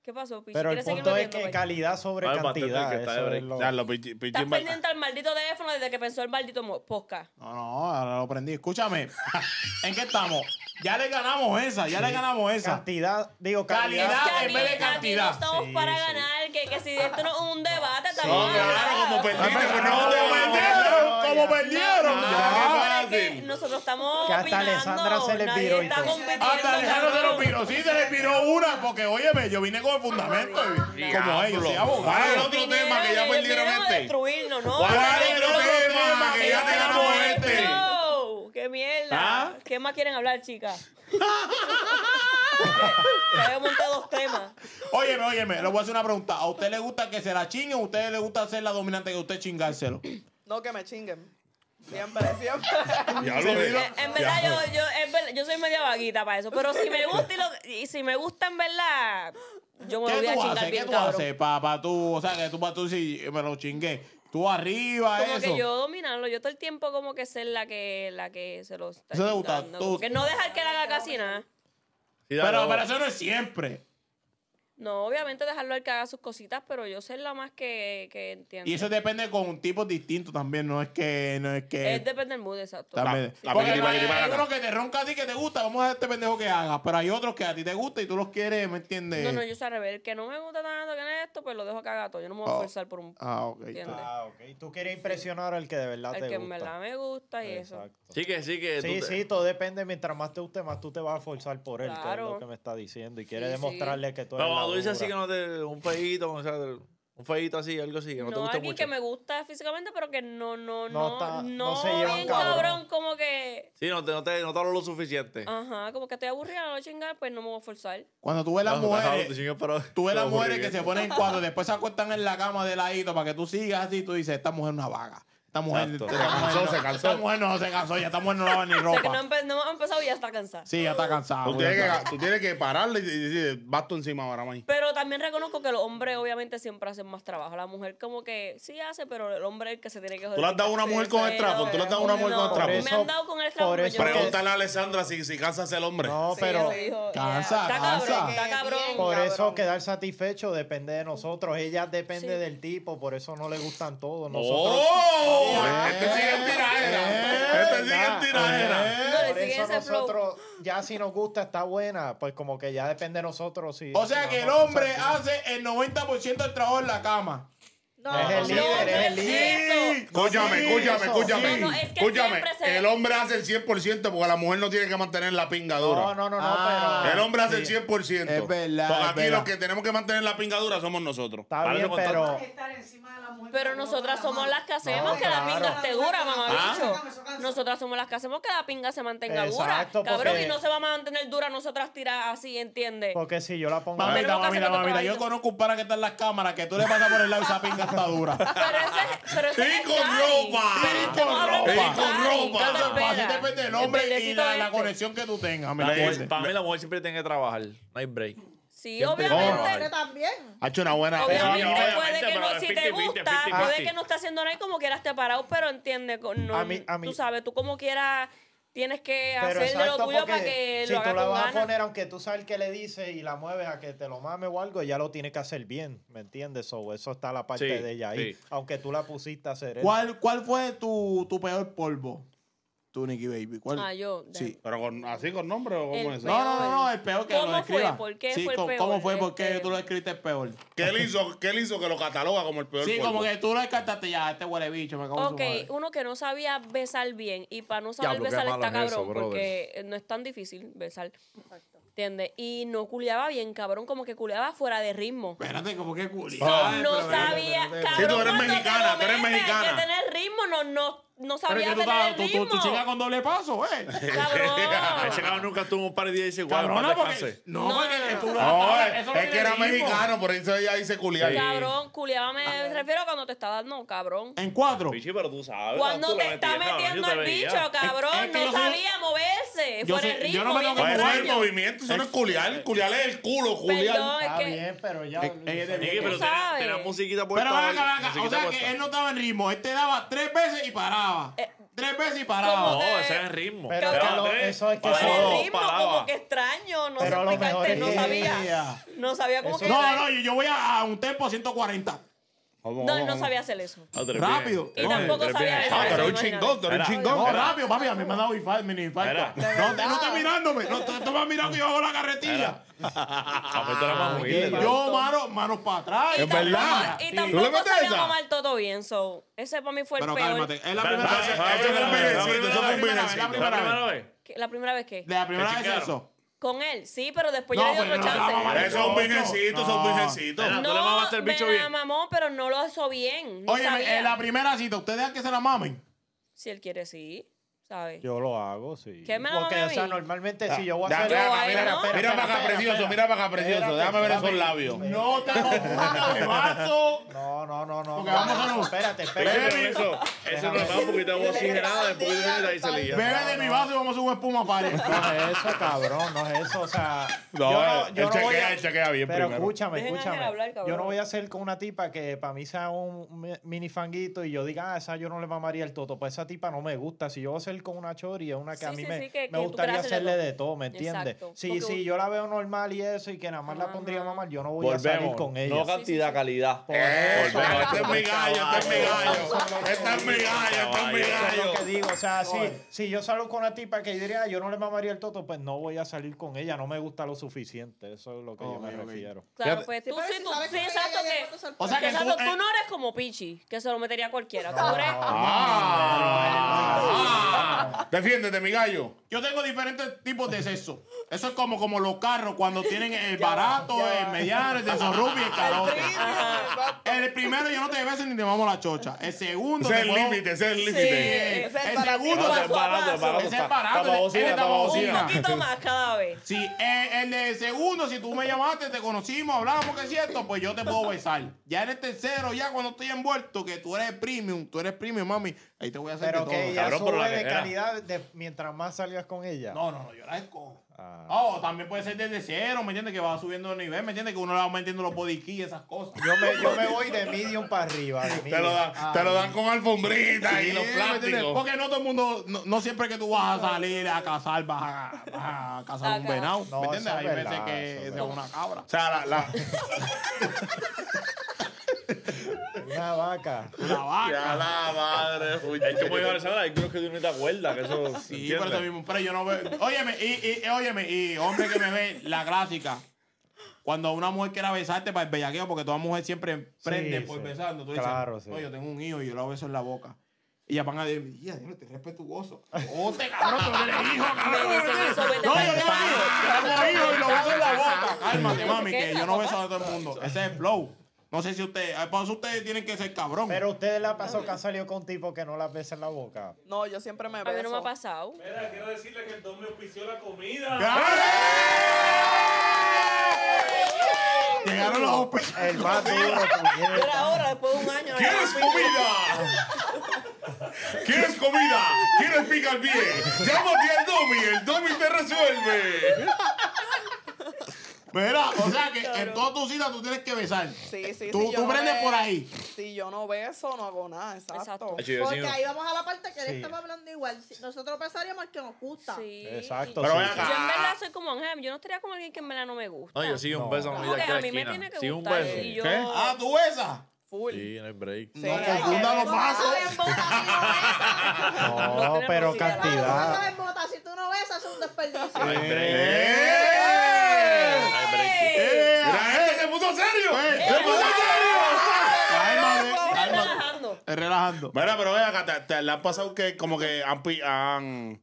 ¿Qué pasó, Pichi? Pero el ¿Quieres seguir punto es que calidad sobre Ay, cantidad. que está de eso es break. lo- Ya, lo pichi, pichi Estás pendiente al maldito teléfono desde que pensó el maldito mo- podcast. No, no, ahora lo prendí. Escúchame. ¿En qué estamos? Ya le ganamos esa, ya le ganamos esa. Cantidad, digo, Calidad. calidad. En vez de cantidad. no estamos Sí, para sí. ganar, que, que si esto no es un debate, estamos No, claro, como no ¿Cómo te perdieron? ¿Cómo perdieron? No, Ya. pero es que nosotros estamos Que hasta Alessandra se les nadie viró Hasta Alejandro se lo cabrón. piró. Sí, se le piró una. Porque, óyeme, yo vine con el fundamento. y- Como ellos, soy ¿Cuál es el abogado. otro tema que ya perdieron este? destruirnos, ¿no? ¿Cuál es el otro tema que ya te ganamos este? No, ¡Qué mierda! ¿Qué más quieren hablar, chicas? He montado dos temas. Óyeme, óyeme, le voy a hacer una pregunta. ¿A usted le gusta que se la chinguen o a usted le gusta ser la dominante que usted chingárselo? No que me chinguen. Siempre, siempre. Ya lo vi. En verdad, yo, yo, verdad, yo soy media vaguita para eso. Pero si me gusta y, lo- y si me gusta en verdad, yo me lo voy ¿Qué a tú chingar haces? ¿Qué bien, tú cabrón. haces para pa tú? O sea, que tú para tú si me lo chingué. Tú arriba, Como eso. que yo dominarlo, yo todo el tiempo como que ser la que, la que se lo está Eso te gusta, chingando. tú- Como que no dejar que él haga casi nada. Sí, Pero, pero eso no es siempre. No, obviamente dejarlo al que haga sus cositas, pero yo sé la más que, que entiendo. Y eso depende con tipos distintos también, no es que... No es que... Es depende del mood, exacto. También. Sí. Porque hay, hay que te ronca a ti, que te gusta, vamos a este pendejo que haga, pero hay otros que a ti te gusta y tú los quieres, ¿me entiendes? No, no, yo soy al. El que no me gusta tanto que en esto, pues lo dejo que haga todo. Yo no me voy a oh. forzar por un... Ah, ok. ¿entiendes? Ah, ok. Tú quieres impresionar al que de verdad te gusta. Al que en verdad me gusta y eso. Sí que sí que... Sí, sí, todo depende. Mientras más te guste, más tú te vas a forzar por él, claro. que es lo que me está diciendo. Y quieres demostrarle que tú eres... No, cuando tú dices así que no te. Un feíto, o sea, un feíto así, algo así, que no, no te gusta alguien mucho. que me gusta físicamente, pero que no, no, no. No, está- no se bien cabrón. cabrón, como que. Sí, no te, no te, no te hablo lo suficiente. Ajá, como que estoy aburrida, no chingar, pues no me voy a forzar. Cuando tú ves las mujeres, tú ves las mujeres que se ponen cuando después se acuestan en la cama de ladito para que tú sigas así, tú dices, esta mujer es una vaga. Esta mujer, Se cansó, no, se cansó. esta mujer no se cansó, ya esta mujer no lava ni ropa. No, empezado y ya está cansada. Sí, ya está cansada. Tú tienes, que, tú pararle y decir, vas tú encima ahora, May. Pero también reconozco que los hombres obviamente siempre hacen más trabajo. La mujer como que sí hace, pero el hombre es el que se tiene que joder. Tú le has dado una mujer con el trapo, tú le has dado una mujer con el trapo. Me han dado con el trapo. por Pregúntale a Alessandra si, si cansas el hombre. No, pero cansa, Está cansa. cabrón, está cabrón. por eso quedar satisfecho depende de nosotros. ella depende del tipo, por eso no le gustan todos. Oh. Nosotros, ¡Oh! Este sigue en eh, tiradera. Eh, este sigue en tiradera. Eh. Por eso nosotros, ya si nos gusta, está buena. Pues como que ya depende de nosotros. Si, o sea que el hombre hace el 90% del trabajo en la cama. No, es el líder, es. Escúchame, escúchame, escúchame. Escúchame. El hombre hace el 100% porque la mujer no tiene que mantener la pinga dura. No, no, no, no, Ah, pero. El hombre hace el 100%. Es verdad, Porque es aquí los que tenemos que mantener la pingadura somos nosotros. Está bien, pero- Pero nosotras somos las que hacemos que la pinga esté dura, mamá Ah. bicho. Nosotras somos las que hacemos que la pinga se mantenga Exacto, dura. Cabrón, y no se va a mantener dura nosotras tiras así, ¿entiendes? Porque si yo la pongo. Mamita, mamita, mamita. Yo conozco un pana que está en las cámaras que tú le pasas por el lado esa pinga atadura. Pero ese, con ropa. Y con ropa. Y con ropa. Así depende del hombre y la, la conexión que tú tengas. Para mí la mujer siempre tiene que trabajar. No break. Sí, obviamente. también. Ha hecho una buena. Obviamente, obviamente, puede que no, si te gusta, puede que no esté haciendo nada y como quieras te parado, pero entiende, no, a mí. tú sabes, tú como quieras tienes que hacer de lo tuyo para que si lo haga tú la vas a poner, aunque tú sabes que le dices y la mueves a que te lo mames o algo, ya lo tiene que hacer bien, ¿me entiendes? So, eso está la parte de ella ahí, aunque tú la pusiste a hacer ¿Cuál, ¿Cuál fue tu, tu peor polvo? Tú, Nicky Baby. ¿Cuál? Ah, yo. Sí. ¿Pero con, así con nombre o cómo es? No, no, no, no, el peor que lo escriba. ¿Por qué sí, fue el peor? ¿Cómo fue? ¿Por qué este tú lo escribiste el peor? ¿Qué él hizo, qué él hizo que lo cataloga como el peor? Sí, como que tú lo descartaste ya, este huele bicho, me cago Ok, en su uno que no sabía besar bien y para no saber besar está cabrón, porque no es tan difícil besar. Exacto. ¿Entiendes? Y no culeaba bien, cabrón, como que culeaba fuera de ritmo. Espérate, como que culeaba? Oh, no sabía, cabrón. Si tú eres mexicana, tú eres mexicana. Que tener ritmo no, no no sabía Pero que tú, tener tú, ritmo. tú, tú chingas con doble paso, ¿eh? Cabrón. Ese cabrón nunca tuvo un par de días y dice, guau, Cabrona, para porque... No, no, porque no, tú no, no eh. eh, es, es que era mexicano, por eso ella dice culiaba. Sí. Cabrón, culiaba me ah. refiero a cuando te está dando, cabrón. ¿En cuatro? Pichi, pero tú sabes. Cuando te está metiendo al bicho, cabrón. No sabía moverse. Por el ritmo. Yo no me tengo el movimiento, eso no es culiar. Culiar es el culo, culiar. Está bien, pero ya. Eh, pero tenía musiquita por Pero venga, venga. O sea que él no estaba en ritmo. Él te daba tres veces y paraba paraba. Eh, Tres veces y paraba. No, ese es el ritmo. Pero es que lo, eso es que el ritmo paraba. como que extraño. No pero sé explicarte, no sabía. No sabía cómo eso, que No, era. no, yo voy a, a un tempo 140. Don no sabía hacer eso. Rápido. Y tampoco sabía hacer eso. Ah, pero un chingón, pero un chingón. No, rápido, papi, a mí me ha dado infarto, infarto. No, no estoy mirándome, no te vas mirando y yo hago la carretilla. Yo mano, manos para atrás. Es verdad. Y tampoco sabía mal todo bien, so. Ese para mí fue el peor. Pero cálmate, es la primera vez. Eso fue un eso un La primera vez. ¿La primera vez qué? La primera vez eso. Con él, sí, pero después yo le di pero otro no, chance. no, no, Eso es un virgencito, son No. virgencitos. Espera, tú le mamaste el bicho me la mamó, pero no lo hizo bien. no Oye, en la primera cita, ¿ustedes dejan que se la mamen? Si él quiere, sí. Yo lo hago, sí. ¿Qué me lo Porque, o sea, normalmente ah, si yo voy a hacer... mira, para acá, precioso, mira para acá, precioso. Déjame ver esos labios. No estamos jugando de vaso. No, no, no, no. Porque vamos a Espérate, espérate. Bebe eso. Eso no es más porque estamos asingrados. Después que se ahí salía. Bebe de mi vaso y vamos a hacer un espuma party. No es eso, cabrón, no es eso. O sea, No, él eh, chequea, él chequea bien Pero primero. escúchame, escúchame. Yo no voy a hacer con una tipa que para mí sea un mi- mini fanguito y yo diga, ah, esa yo no le mamaría el toto. Pues esa tipa no me gusta. Si yo voy a hacer con una chori, es una que a Sí, mí sí, me, sí, que- me que gustaría hacerle hacerle de todo, ¿me entiendes? Si un- yo la veo normal y eso, y que nada más la pondría Ajá. mamá, yo no voy a salir con ella. No cantidad, calidad. Por eso, Este es mi gallo, este es mi gallo. Este es mi gallo, este es mi Eso es lo gallo. que digo, o sea, si, si yo salgo con una tipa que diría, yo no le mamaría el toto, pues no voy a salir con ella, no me gusta lo suficiente, eso es lo que yo me refiero. Claro, pues Sí, tú sí, si tú sabes sí, que ella exacto que... a. O sea que tú, eh, no eres como Pichi, que se lo metería a cualquiera. Tú eres... Defiéndete, mi gallo. Yo tengo diferentes tipos de sexo. Eso es como, como los carros cuando tienen el barato, el mediano, el de Sorrubi y el carote. El primero yo no te beso ni te mamo la chocha. El segundo Ese es el límite, ese es el Sí. límite. Es El segundo te. Ese es barato. Ese es tapa Un poquito más cada vez. Sí, eh, el de segundo, si tú me llamaste, te conocimos, hablamos, que es cierto, pues yo te puedo besar. Ya en el tercero, ya cuando estoy envuelto, que tú eres premium, tú eres premium, mami, ahí te voy a hacer Pero que todo. ella Cabrón, pero sube de que calidad de- mientras más salgas con ella. No, no, no, yo la escojo. Ah. Oh, también puede ser desde cero, ¿me entiendes? Que va subiendo de nivel, ¿me entiendes? Que uno le va metiendo los body key y esas cosas. Yo me, yo me voy de medium para arriba. de Te lo medium. dan, te lo dan con alfombrita y los plásticos. Porque no todo el mundo, no, no siempre que tú vas a salir a cazar, vas a, vas a cazar un venado, No, ¿me entiendes? eso Hay es veces verdad, que es una cabra. O sea, la, la, Una vaca. Una vaca. ya la madre. uy, Es como dijo Alexandra, hay creo que tú no te acuerdas, que eso. Sí, eso mismo. Pero yo no veo. Óyeme, y, y, óyeme, y hombre que me ve, la clásica. Cuando una mujer quiera besarte para el bellaqueo, porque toda mujer siempre prende por sí. besando. Tú dices, Claro, sí. "Oye, yo tengo un hijo y yo lo beso en la boca. Y ya van a decir, ya, Dios, te respetuoso. Oh, te cabrón, tú no eres hijo, cabrón. No, yo tengo hijo, tengo hijo y lo beso en la boca. Cálmate, mami, que yo no beso a todo el mundo. Ese es el flow. No sé si ustedes, para eso ustedes tienen que ser cabrón. Pero ustedes le ha pasado que han salido con tipo que no las besa en la boca. No, yo siempre me A mí no me beso. ha pasado. Mira, quiero decirle que el don me auspició la comida. Llegaron los auspicios. El más duro. Pero ahora, después de un año... ¿Quieres comida? ¿Quieres comida? ¿Quieres picar bien? Llámate al Domi, el Domi te resuelve. Mira, o sea que en todas tus citas tú tienes que besar. Sí, sí, Tú- sí. tú no prendes be- por ahí. Si yo no beso, no hago nada, exacto. Exacto. Porque ahí vamos a la parte que él estaba hablando igual. Nosotros pensaríamos que nos gusta. Sí. Exacto. Pero. Yo en verdad soy como Ángel. Yo no estaría con alguien que en verdad no me gusta. No, yo sí un No. beso a mi Porque vida a mí me tiene que esquina. Sí, un gustar. beso. Y yo... ¿Qué? Ah, tú besas. Full. Sí, no hay break. Sí, No confunda los pasos. No, pero cantidad. Si tú no besas, es un desperdicio. No hay break. ¡Eh! No hay break. ¡Eh! Mira, este se puso serio. ¡Eh! Se puso serio. Relajando. Eh, Relajando. Mira, pero ven acá, te, le han pasado que como que han, han,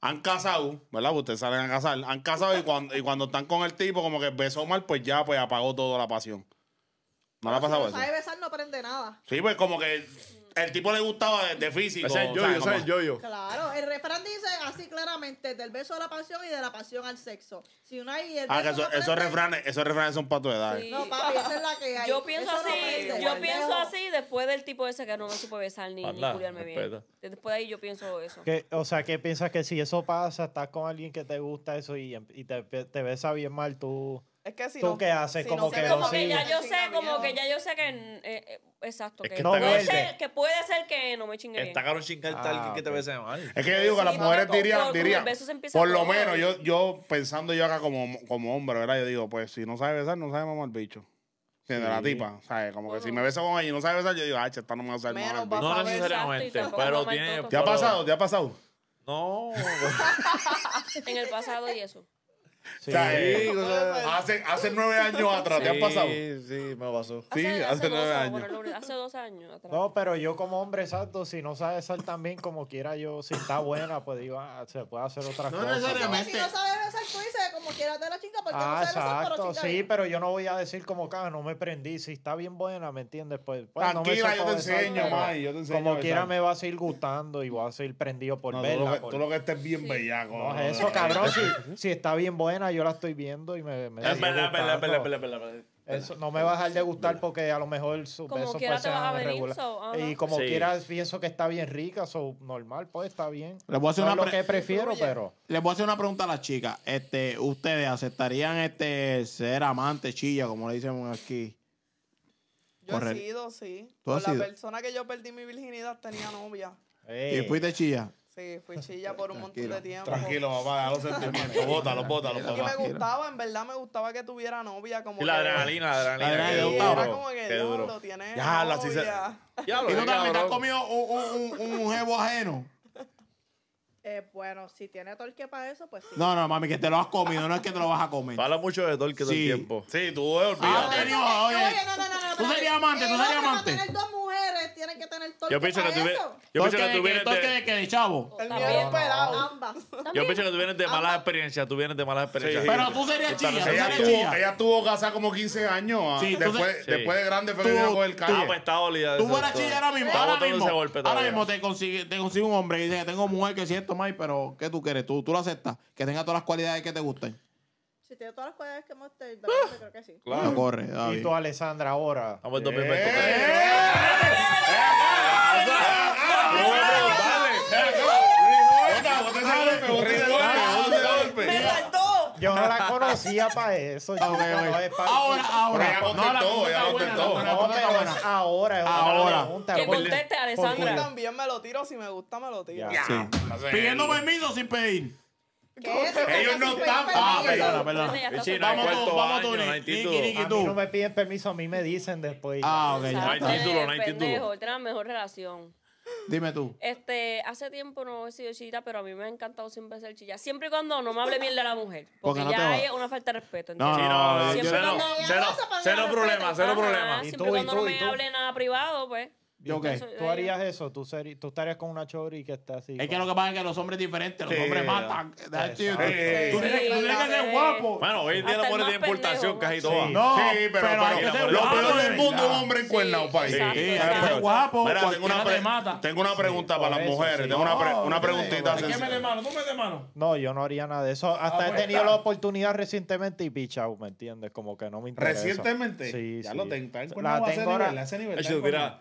han casado, ¿verdad? Pues Ustedes salen a casar, han casado y cuando, y cuando están con el tipo, como que besó mal, pues ya pues apagó toda la pasión. ¿No le ha si pasado no eso? sabe besar, no aprende nada. Sí, pues como que el tipo le gustaba de, de físico. Ese es el o sea, yoyo, ese como- es el yoyo. Claro, el refrán dice así claramente, del beso a la pasión y de la pasión al sexo. Si uno hay el Ah, que eso- no esos refranes, esos refranes son para tu edad. Sí. No, papi, esa es la que hay. Yo pienso Eso no así, yo pienso así después del tipo ese que no me supo besar ni, ni culiarme bien. Después de ahí yo pienso eso. O sea, ¿qué piensas que si eso pasa, estás con alguien que te gusta eso y, y te, te besa bien mal, tú... Es que si ¿Tú no, qué haces? si Como no que Sí, como que ya yo sé, como que ya yo sé que eh, eh, exacto, Es que, que no puede ser, que puede ser que no me chingue bien. Está caro chingar tal Ah, que te bese mal. Es que yo digo que Sí, las mujeres dirían, dirían por lo menos yo, yo pensando yo acá como, como hombre, ¿verdad? Yo digo, pues si no sabe besar, no sabe mamar bicho. ¿Entiendes? La tipa, ¿sabes? Como que si me beso con ella y no sabe besar, yo digo, ah, esta no me va a a bicho. No necesariamente, pero tiene. ¿Te ha pasado? ¿Te ha pasado? No. En el pasado y eso. Sí. O sea, Sí, eh, o sea, hace, hace nueve años atrás, ¿te ha pasado? Sí, sí, me pasó. Sí, hace dos nueve años, años. bueno, hace dos años atrás. No, pero yo como hombre, exacto, si no sabe besar también como quiera yo, si está buena, pues digo, ah, se puede hacer otras No cosas. necesariamente. Si no sabes besar, tú dices como quieras de la chinga porque Ah, no sabes besar, pero exacto, chinga sí, bien. pero yo no voy a decir como que ah, no me prendí. Si está bien buena, ¿me entiendes? Pues, pues no me Tranquila, yo te enseño, yo te enseño Como quiera me va a seguir gustando y voy a seguir prendido por No, tú, verla. lo que, por- tú lo que estés bien bellaco. No es eso, cabrón. Si, si está bien buena, yo la estoy viendo y me, me Es verdad, es verdad, es verdad, verdad, es verdad. Eso no me va a dejar de gustar porque a lo mejor su Como beso quiera te vas a sean venir, regular. so, ajá. y como Sí. quiera pienso que está bien rica, so normal, pues está bien. Les voy a hacer no una es lo que prefiero, pero Les voy a hacer una pregunta a las chicas. Este, ¿Ustedes aceptarían este ser amante chilla, como le dicen aquí? Yo Correcto. he sido, sí. ¿Tú has Con la sido? persona que yo perdí mi virginidad tenía novia. ¿Y eh, fuiste chilla? Sí, fui chilla por un Tranquilo. montón de tiempo. Tranquilo, papá, a los sentimientos. bótalo, bótalo, papá. Y me gustaba, en verdad me gustaba que tuviera novia. Como y la que, adrenalina, la adrenalina. Sí, sí, era como que Qué duro. lo tienes. Ya, la sí se... Ya lo Y tú también te has comido un, un, un, un jevo ajeno. Eh, bueno, si tiene torque para eso, pues sí. No, no, mami, que te lo has comido, no es que te lo vas a comer. Habla mucho de torque todo el tiempo. Sí, tú, eh, Ah, oye, no, no, no, no. tú serías amante, tú serías amante. Tienen dos mujeres, tienen que tener torque Yo pienso que tú vienes- yo pienso que tú vienes de- torque de que de Yo pienso que tú vienes de malas experiencias, tú vienes de malas experiencias. Pero tú serías chilla, tú Ella serías ella estuvo casada como 15 años. Ah, sí, tú después, después de grande fue que Tú- vino a. Ah, pues. Tú fueras chilla ahora mismo, ahora mismo. te consigue, te consigue un hombre que dice que tengo mujer que si esto esto, pero ¿qué tú quieres? ¿Tú, tú lo aceptas? Que tenga todas las cualidades que te gusten. Si tiene todas las cualidades que hemos tenido, creo que sí. Claro, corre. Y tú, Alessandra, ahora. Vamos en 2020. ¡Eh! yo no la conocía para eso. chico, no es para- Ahora, ahora. Pero contestó, ella contestó. Ahora, Ahora. Que conteste, Alessandra. Yo también me lo tiro, si me gusta me lo tiro. Ya. Sí. Pidiendo permiso sin pedir. ¿Qué es? Ellos no están- Ah, perdona, perdona. Entonces no Vamos cuarto tú, vamos tú, no hay Niki, título. Niki, A mí no me piden permiso, a mí me dicen después. Ah, ok. ya. No hay título, no hay título. Pendejo, la mejor relación. Dime tú. Este, hace tiempo no he sido chillita, pero a mí me ha encantado siempre ser chilla. Siempre y cuando no me hable bien de la mujer. Porque, no ya hay una falta de respeto. No, no, no, Siempre cuando cero, pues, cero, cero problema, cero problema. Siempre ¿Y cuando no me hable nada privado, pues. Yo, okay. ¿Tú eh, harías eso? ¿Tú, seri- tú estarías con una chori que está así? Es que lo que pasa es que los hombres diferentes, los Sí. hombres matan. That's. Tú tienes que ser eh, guapo. Bueno, hoy en día el Hasta de importación casi macho. No, sí, pero, pero para- lo peor del mundo es un hombre encuernado, país. Sí, guapo, tengo una, pregunta para las mujeres. Tengo una, una preguntita ¿Qué me de mano? ¿Tú me de mano? No, yo no haría nada de eso. Ah, hasta he pues, tenido la oportunidad recientemente y pichao, ¿me entiendes? Como que no me interesa. ¿Recientemente? Sí, Ya sí. lo tengo. Está encuernado a ese a ese nivel.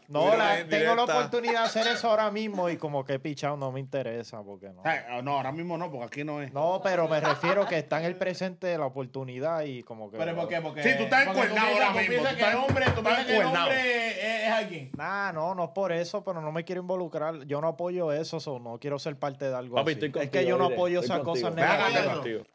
No, la tengo la oportunidad de hacer eso ahora mismo y como que he pichado no me interesa porque no. Eh, no, ahora mismo no, porque aquí no es. No, pero me refiero que está en el presente la oportunidad y como que. Pero ¿por qué? Porque. Sí, tú estás encuernado ahora mismo. Tú piensas que el hombre, es, alguien. Nah, no, no es por eso, pero no me quiero involucrar. Yo no apoyo eso, so, no quiero ser parte de algo es que yo no apoyo esas cosas negativas.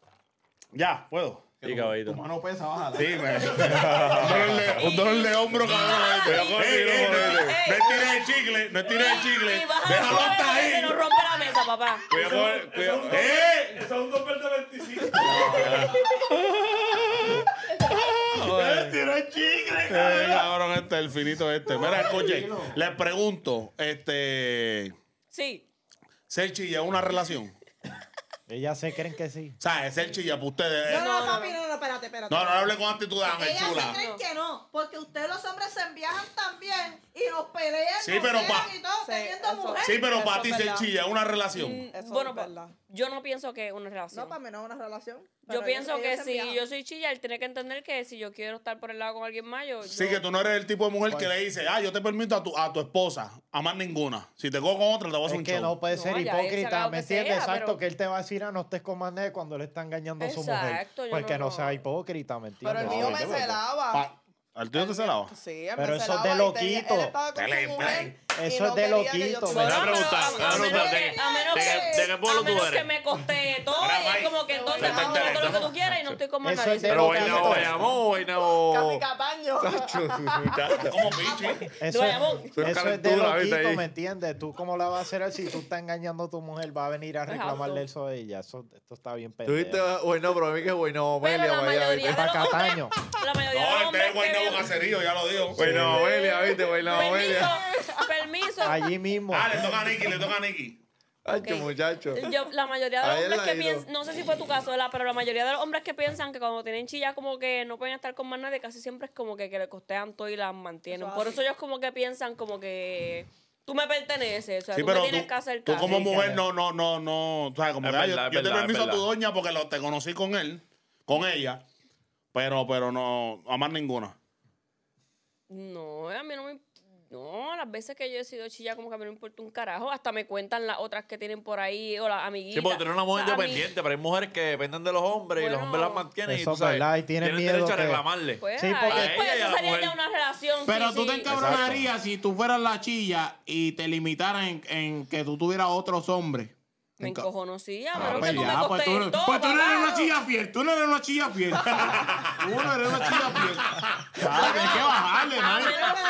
Ya, puedo. Sí, caballito. Tu mano pesa, bájala. Sí, me. un, dolor de, hombro, cabrón. Yo no estiré el chicle, no estiré el chicle. Déjalo hasta ahí. Que no rompe la mesa, papá. Cuidado, cuidado. ¡Eh! Eso es un doble de 25. Tira el chicle, cabrón. cabrón, este, el finito este. Mira, escuche, les pregunto, este. Sí. ¿Ser chilla una relación? Ellas se creen que sí. O sea, es el chillapo. Pues ustedes. Eh. No, no, papi, no, no, espérate, espérate. No, no hable con actitud, Ángel Ellas chula. se creen que no, porque ustedes los hombres se enviajan también y los pelean. Sí, pero pa- y todo, Sí, teniendo eso- mujeres. Sí, pero para ti es se verdad. chilla, es una relación. Mm, Eso bueno, es verdad. yo no pienso que es una relación. No, para mí no es una relación. Yo pienso que si yo soy chilla, él tiene que entender que si yo quiero estar por el lado con alguien más, yo... Sí, que tú no eres el tipo de mujer que le dice, ah, yo te permito a tu, a tu esposa, a más ninguna. Si te cojo con otra, te voy a hacer un que no puede ser hipócrita, ¿me entiendes? Exacto, que él te va a decir, a no estés con cuando le está engañando a su mujer. Pues no, que no, no sea hipócrita, ¿me entiendes? Pero el mío pues me celaba. ¿Al tío te celaba? Sí, él Pero me eso es de loquito. Eso es de loquito. Me voy a preguntar, me voy a preguntar. ¿De qué pueblo tú eres? Menos que me costé todo y es como que entonces hago todo lo que tú quieras y no estoy como nadie. Pero hoy no, Bayamón, hoy no. Casi Cataño. Como pichi. Eso es de loquito, ¿me entiendes? ¿Tú cómo la vas a hacer si tú estás engañando a tu mujer? Va a venir a reclamarle eso a ella. Esto está bien pendejo. Tú dijiste, bueno, pero a mí que bueno, Melia, Pero la mayoría de los hombres... La mayoría de los hombres ya lo digo. Buena pues Ovelia, ¿viste? Pues Buena Ovelia. Permiso. Allí mismo. Ah, le toca a Nicky, le toca a Nicky. Ay, okay. qué muchacho. La mayoría de los hombres que piensan, no sé si fue tu caso, ¿verdad? pero la mayoría de los hombres que piensan que cuando tienen chilla como que no pueden estar con más nadie, casi siempre es como que, que le costean todo y las mantienen. Por eso ellos como que piensan como que tú me perteneces, o sea, tú pero tienes que hacer caso. Tú como mujer no, no, no, no, o sea, como yo, te permiso a tu doña porque lo, te conocí con él, con ella, pero, pero no, a más ninguna. No, a mí no me... No, las veces que yo he sido chilla, como que a mí no me importa un carajo. Hasta me cuentan las otras que tienen por ahí o las amiguitas. Sí, porque tú eres una mujer o sea, independiente, mí... pero hay mujeres que dependen de los hombres bueno, y los hombres las mantienen eso y tú sabes, y tienen, tienen miedo derecho que... a reclamarle. Pues, sí, porque... Pues, eso sería ya una relación. Pero sí, tú sí. te encabronarías si tú fueras la chilla y te limitaran en, en que tú tuvieras otros hombres. Me Enca- encojonocía, Ah, pero pues que tú me pues tú, todo, pues tú no eres una chilla fiel, tú no eres una chilla fiel. tú no eres una chilla fiel. Que bajarle, man.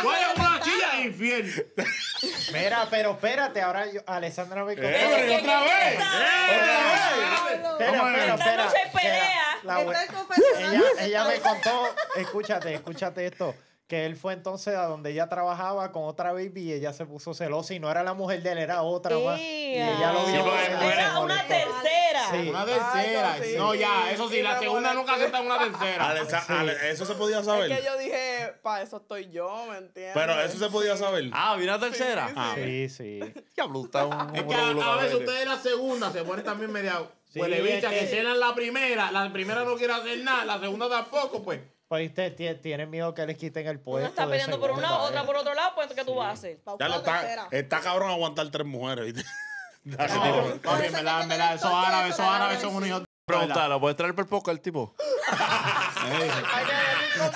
Tú eres una chilla infiel. Mira, pero espérate, ahora yo, Alessandra me contó. Eh, pero otra vez. A Esta noche pelea. El confesionario ella, me contó, escúchate, escúchate esto, que él fue entonces a donde ella trabajaba con otra baby y ella se puso celosa y no era la mujer de él, era otra más. Y ella lo vio. Sí, Era una molestó. tercera. Sí. Una tercera. Ay, no, sí. No, ya, eso sí, la segunda nunca acepta una tercera. Alexa- Ale- eso se podía Es saber. que yo dije, pa, eso estoy yo, ¿me entiendes? Pero eso se podía saber. Ah, ¿vino la tercera? Sí, Ah, Sí, sí. Diablo, está un Es que a, a veces ustedes la segunda se ponen también media Sí, huele bicha, es que que- cenan la primera, la primera no quiere hacer nada, la segunda tampoco, pues. Pues usted tie- tiene miedo que les quiten el puesto. Una está peleando por un lado, otra por otro lado, pues ¿qué tú vas a hacer? Ya lo está, está cabrón aguantar tres mujeres, esos árabes, esos árabes son unos hijos de Pregunta, ¿lo puedes traer por poco el tipo? Con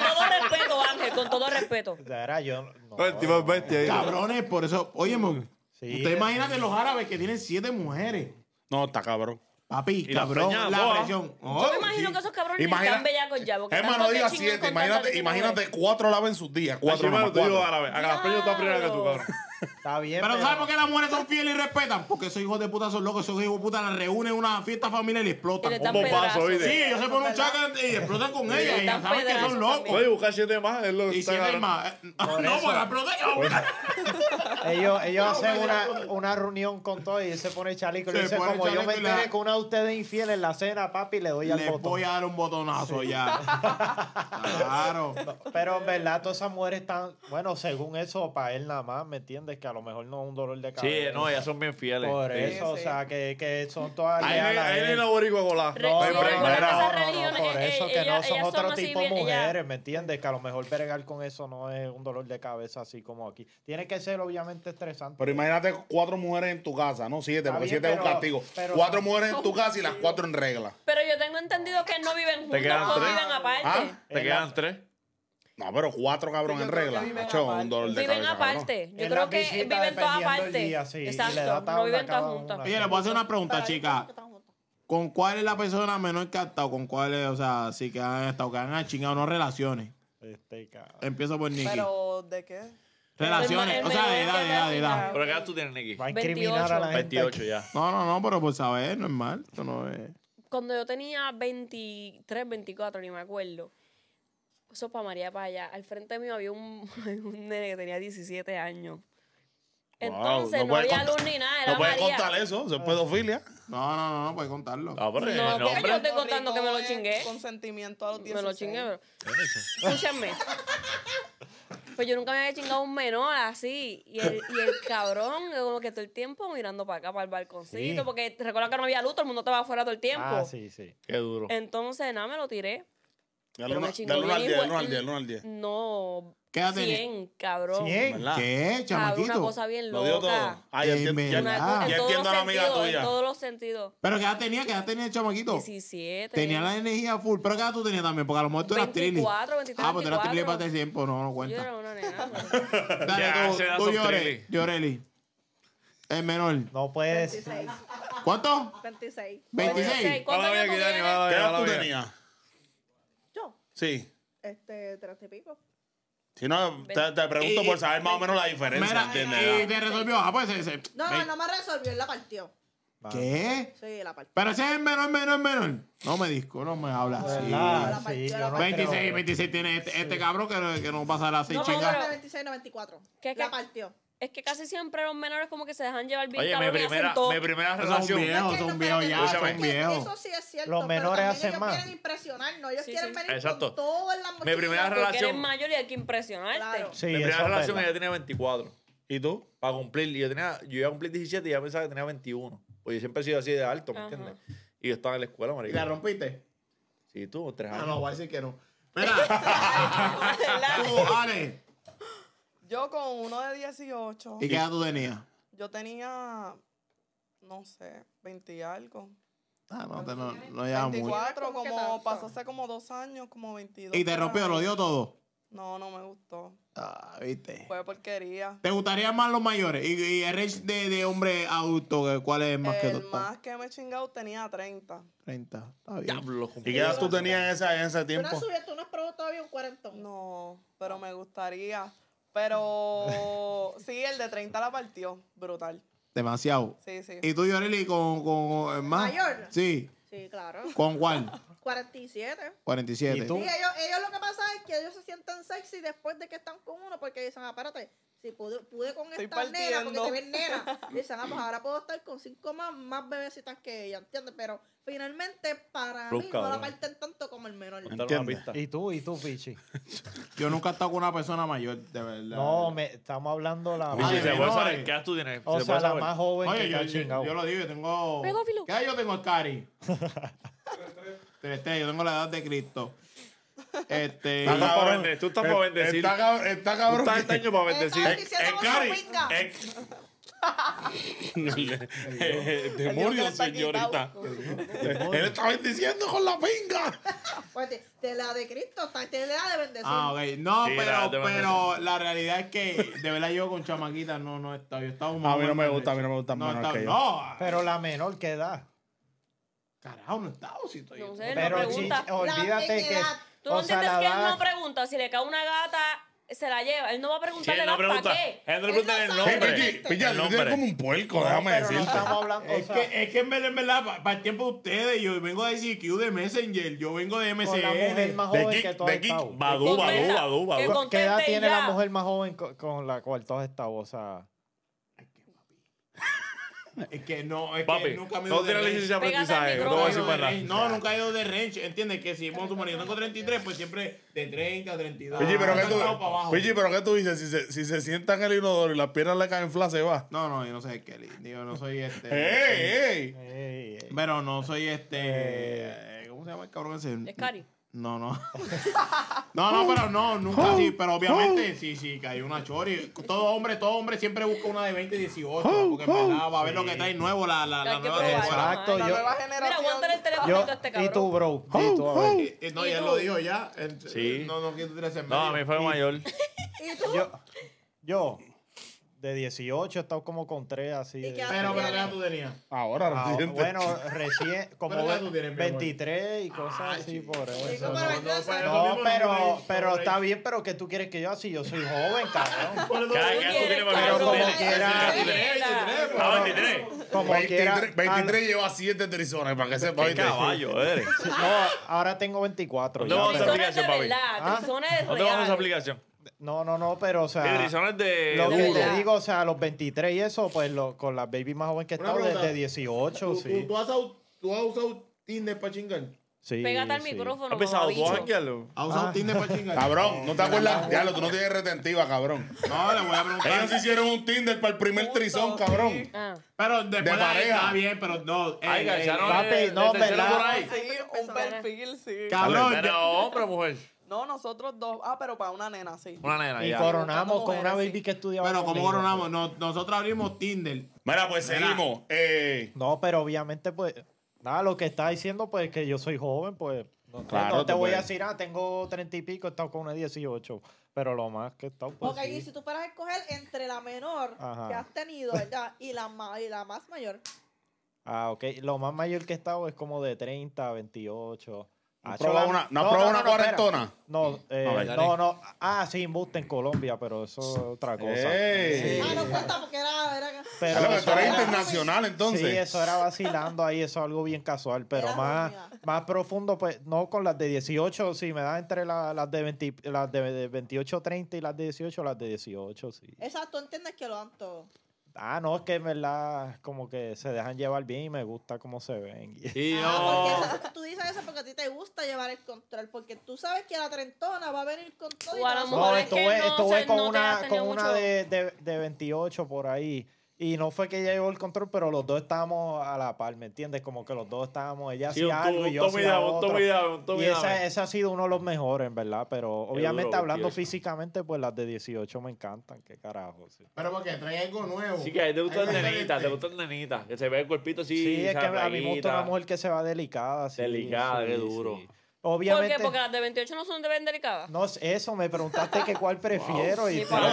todo respeto, Ángel, con todo respeto. O sea, era yo. no. Pues, El tipo es bestia. cabrones, por eso, oye, mon, Sí, usted es- imagínate los árabes que tienen siete mujeres. No, está cabrón. Papi, Y la cabrón, la boa. presión. Oh, Yo me imagino sí. que esos cabrones Imagina- están bellacos ya. Porque Hermano, tanto diga siete. Imagínate, imagínate cuatro laves en sus días. Cuatro yo cuatro. árabe. A las peñas está primero que tú, cabrón. Está bien. Pero ¿sabes por qué las mujeres son fieles y respetan? Porque esos hijos de puta son locos, esos hijos de puta las reúnen en una fiesta familiar y Y explotan. le dan Un bombazo. Sí, ellos se ponen un chaca y explotan con ellas. Y ya saben que son locos. Oye, buscar siete más. Es lo que Y siete más. Eh, No, porque explotan. Ellos, ellos hacen una, una reunión con todo y él se pone chalico. y le dice, como yo me y enteré que una de ustedes es infiel en la cena, papi, le doy al Le botón. voy a dar un botonazo ya. Claro. Pero en verdad, todas esas mujeres están, bueno, según eso, para él nada más, ¿me entiendes? Que a lo mejor no es un dolor de Sí, cabeza. no, ellas son bien fieles. Por Sí. eso, o sí. sea, que, que son todas Ahí viene la boricua colada. Re- No, sí, no, no, no, no, no, por eh, eso que no son otro tipo de mujeres, ¿me entiendes? Que a lo mejor bregar con eso no es un dolor de cabeza así como aquí. Tiene que ser obviamente estresante. Pero imagínate cuatro mujeres en tu casa, no siete, porque siete es un castigo. cuatro mujeres en tu casa y las cuatro en regla. Pero yo tengo entendido que no viven juntos, quedan todos tres? viven aparte. ¿Ah? Te quedan tres. No, pero cuatro cabrón Sí, en regla. un dolor de Viven cabeza, cabrón. aparte. Yo creo que viven todas aparte. sí, Exacto, no viven todas juntas. Oye, le puedo hacer una pregunta, chica. ¿Con cuál es la persona menor que ha estado? ¿Con cuál es, o sea, sí que han estado, que han chingado, no relaciones? Este, cabrón. Empiezo por Nicky. Pero, ¿de qué? Relaciones, El o sea, de edad, de edad, de edad. ¿Pero qué edad tú tienes, Nicky? Va a incriminar a la gente. 28 ya. No, no, no, pero por saber, normal. Esto no es. Cuando yo tenía 23, 24, ni me acuerdo. Eso para María para allá. Al frente mío había un, un nene que tenía 17 años. Entonces Wow, no, puedes había contar- luz ni nada, era No puedes María. contar eso, eso es pedofilia. No, no, no, no puedes contarlo. Ah, pero No, nombre. yo estoy contando que me lo chingué. Consentimiento a los 16. Me lo chingué, pero... Escúchenme. Pues yo nunca me había chingado un menor así. Y el, y el cabrón, como que todo el tiempo mirando para acá, para el balconcito. Sí. Porque te recuerda que no había luz, todo el mundo estaba afuera todo el tiempo. Ah, sí, sí. Qué duro. Entonces, nada, me lo tiré. Del Pero uno me chingó del uno al bien, 10, hijo- del uno al 10, del uno al 10. No, ¿Qué edad tenés? 100, cabrón. ¿Cien? ¿Verdad? ¿Qué, Cabrón, chamaquito? una cosa bien Lo dio todo. loca. Ah, ya En entiendo, ya, ya a la amiga sentidos, tuya. En todos los sentidos. ¿Pero qué edad tenía? ¿Qué edad tenía el chamaquito? 17. Tenía la energía full. ¿Pero qué edad tú tenías también? Porque a lo mejor tú eras trilly. 24, 23, Ah, pues tú eras trilly 24. para este tiempo. No, no Yo cuenta. era una nena. pero- Dale, tú, tú son llore, trilly. Lloreli. El menor. No puedes. 26. ¿Cuánto? 26. 26. ¿Cuántos Mala años mía, tú Dani, tienes? mala ¿Qué mía, edad mala tú mía. tenías? Yo, Sí. este, treinta y pico. Si no, te, te pregunto Y- por saber más o menos la diferencia, Mira, ¿entiendes? y te resolvió. Ah, pues ese. No, no, no me resolvió, él la partió. ¿Qué? Sí, la partió. Pero ese es el menor, menor, menor. No me disco, no me habla así. No 26, creo. 26 tiene este, este cabrón que, no- que no pasará así, No, chinga. de 26, 94. ¿Qué, qué? La partió. Es que casi siempre los menores como que se dejan llevar bien Oye, mi cabrón y primera, hacen todo. mi primera Son relación. viejos, son viejos ya, son viejos. Eso sí es cierto. Los pero menores también hacen ellos más. quieren impresionar, ¿no? Ellos Sí, quieren sí. venir Exacto. con todas las Mi primera mochilas. Porque relación. eres mayor y hay que impresionarte. Claro. Sí, mi eso primera es relación verdad. ella tenía 24. ¿Y tú? Para cumplir. Y yo, tenía, yo iba a cumplir 17 y ella pensaba que tenía 21. Pues yo siempre he sido así de alto, ¿me Ajá. entiendes? Y yo estaba en la escuela, ¿Y la rompiste? Sí, tú, tres Ah, años. no, voy a decir que no. Mira. tú, Ale. Yo con uno de 18, ¿Y qué edad tú tenías? yo tenía, no sé, 20 y algo. Ah, no, te, no, no lleva mucho. 24, ¿Cómo que como pasó hace como dos años, como 22. Y te rompió, lo dio todo. No, no me gustó. Ah, viste. Fue porquería. ¿Te gustaría más los mayores? ¿Y, y el range de, de hombre adulto, que- cuál es más que El tú? más que me he chingado tenía 30. 30. Está bien. Diablo, ¿Y qué edad tú tenías en, esa, en ese Tú no tiempo? has subido, tú no has probado todavía un cuarentón. No, pero me gustaría. Pero sí, el de 30 la partió. Brutal. Demasiado. Sí, sí. ¿Y tú, Yoreli, con, con el más? ¿Mayor? Sí. Sí, claro. ¿Con cuál? 47. 47. ¿Y tú? Sí, ellos, ellos lo que pasa es que ellos se sienten sexy después de que están con uno porque dicen, ah, espérate, si pude, pude con Estoy esta nena porque partiendo. te ven nena. Dicen, ah, pues ahora puedo estar con cinco más, más bebecitas que ella, ¿entiendes? Pero finalmente para Plus, mí no la parten tanto como el menor. ¿Y tú? ¿Y tú, Pichi? Yo nunca he estado con una persona mayor, de verdad. No, me, estamos hablando la Pichi, Ay, ¿se no, puede eh. saber qué edad tú tienes? O ¿Se sea, puede la saber? más joven Oye, que yo, lo digo, yo tengo... Pedófilo. ¿Qué edad yo tengo, Cari? Tres, tres, yo tengo la edad de Cristo. Este... Está cabrón. bendecir, tú estás para bendecir. Está cabrón. Está Tú cabrón. estás este año para bendecir. Estás diciendo Eh, con Cari, pinga. eh, Demonio, señorita. Él está bendiciendo con la pinga. Pues de, la de Cristo, está- tiene la de bendecir. Ah, ok. No, Sí, pero, pero la realidad es que de verdad yo con chamaquitas no, no he estado. Yo he estado A mí no me gusta, a mí no me menores estado- que. No, Pero la menor que edad. carajo, no he estado. Si estoy No sé, Pero olvídate La que. Tú no O sea, entiendes la que él no pregunta. Si le cae una gata, se la lleva. Él no va a Sí, preguntar él no pregunta. para qué. Él no le pregunta el no Hey, nombre. Pichi, El nombre. tienes como un puerco, No, déjame no decirte. estamos hablando. Es o sea, que, es que en verdad, en verdad, pa- para, el tiempo de ustedes, yo vengo de ICQ, de Messenger, yo vengo de con la mujer MCN. más De joven Geek, que tú has de Geek, estado. Contesta, badú, que badú. ¿Qué edad tiene la ya. mujer más joven co- con la cual tú has estado? O sea, Es que no, es Papi, que nunca me he no ido de tienes range. licencia de aprendizaje. No micrófono. voy a Nunca he decir ido de para range. No, nunca he ido de range. ¿Entiendes? Que si vamos a suponer, yo tengo 33, pues siempre de 30 a 32. Pichi, pero ¿qué tú, Pichi, pero ¿qué tú dices? Si se, si se sienta en el inodoro y las piernas le caen flas, se va. No, no, yo no soy Kelly. Digo, no soy este. ¡Ey, ey! Pero no soy este. eh, ¿Cómo se llama el cabrón ese? Es Cari. No, no. No, no, pero no, nunca sí. Pero obviamente sí, sí, que hay una chori. Todo hombre, todo hombre siempre busca una de 20, 18. Porque en verdad va a ver lo que trae nuevo la, la, la nueva temporada. Exacto, La yo- nueva Mira, generación. aguántale el teléfono Yo, a este y cabrón. tú, bro. Y tú, a ver. Eh, eh, No, ¿Y ya tú? lo dijo ya. Él- Sí. No, no quiero tirarse en No, a medio. mí fue Y- mayor. ¿Y tú? Yo, yo, de 18 he estado como con 3 así. ¿Y de- qué Pero, pero, ¿qué edad tú tenías? Ahora, Ah, bueno, recién, como Pero tú tienes, mi amor. 23 y cosas así por eso. pero no, pero- No, no pero, pero no, está bien, pero que tú quieres que yo así, yo soy joven, cabrón. ¿Qué edad tú tienes, papi? Pero ¿Tú como quiera- ¿Qué edad tú tienes? 23, Ah, 23. Como quiera. 23, 23 lleva 7 trizones, para que sepa. Qué caballo eres. No, ahora tengo 24. ¿Dónde ya, vamos a pero- aplicación, papi. ¿Ah? Trizones ¿Dónde vamos a aplicación? No, no, no, pero o sea. trizones de Lo que duro. te digo, o sea, a los 23 y eso, pues lo, con las baby más joven que he Una estado pregunta. desde 18, ¿Tú, sí. tú, tú has, usado- tú has usado Tinder para chingar? sí Pégate al sí. micrófono, ¿Has pensado tú, mamabicho. Ángelo? ¿Has usado Ah. Tinder para chingar? Cabrón, ¿no te acuerdas? Diablo, tú no tienes retentiva, cabrón. No, le voy a preguntar. Ellos hicieron un Tinder para el primer trizón, sí. cabrón. Ah. Pero después De ahí pareja. está bien, pero no. Ay, ey, gacharon ey, papi, de- no, ¿verdad? por ahí. Sí, un perfil, sí. Cabrón, Pero ya- hombre o mujer. No, nosotros dos. Ah, pero para una nena, sí. Una nena, Y ya. coronamos con una baby sí. que estudiaba. Bueno, ¿cómo conmigo. coronamos? Nos- nosotros abrimos Tinder. Mira, pues Mira. seguimos. Eh, No, pero obviamente, pues, nada, lo que está diciendo, pues, que yo soy joven, pues, no, Claro, no te tú voy a puedes. decir, ah, tengo 30 y pico, he estado con una 18, pero lo más que he estado, pues, Ok, sí. y si tú fueras a escoger entre la menor Ajá. que has tenido, ¿verdad? Y la, ma- y la más mayor. Ah, ok, lo más mayor que he estado es como de 30 a 28. ¿No has Acho, probado la- una- no has probado una cuarentona? No, eh, no, no, ah, sí, embuste en Colombia, pero eso es otra cosa. Ey. Ah, no cuenta porque era... era Pero Claro, eso era- internacional, entonces. Sí, eso era vacilando ahí, eso es algo bien casual, pero Era más, más profundo, pues no con las de 18, sí, me da entre la- las de 20, las de 28, 30 y las de 18, las de 18, sí. Exacto, entiendes que lo dan todo. Ah, no, es que en verdad como que se dejan llevar bien y me gusta cómo se ven. Y Ah, no. porque eso- tú dices eso porque a ti te gusta llevar el control, porque tú sabes que la trentona va a venir con todo y O a No, sumar. es que estuve, no estuve se- con no una, con una de, de, de 28 por ahí. Y no fue que ella llevó el control, pero los dos estábamos a la par, ¿me entiendes? Como que los dos estábamos, ella Sí, hacía algo y yo hacía otro. tomidame, un Y ese, ese ha sido uno de los mejores, en verdad. Pero obviamente duro, hablando 28. físicamente, pues las de 18 me encantan. Qué carajo, sí. Pero porque trae algo nuevo. Sí, que a ti te gustan nenitas, te gustan nenitas. Que se ve el cuerpito así. Sí, es que a mí me gusta una mujer que se va delicada. Delicada, sí, qué duro. Obviamente. qué? Porque las de 28 no son de bien delicadas. No, eso, me preguntaste que cuál prefiero y Sí, pero, para-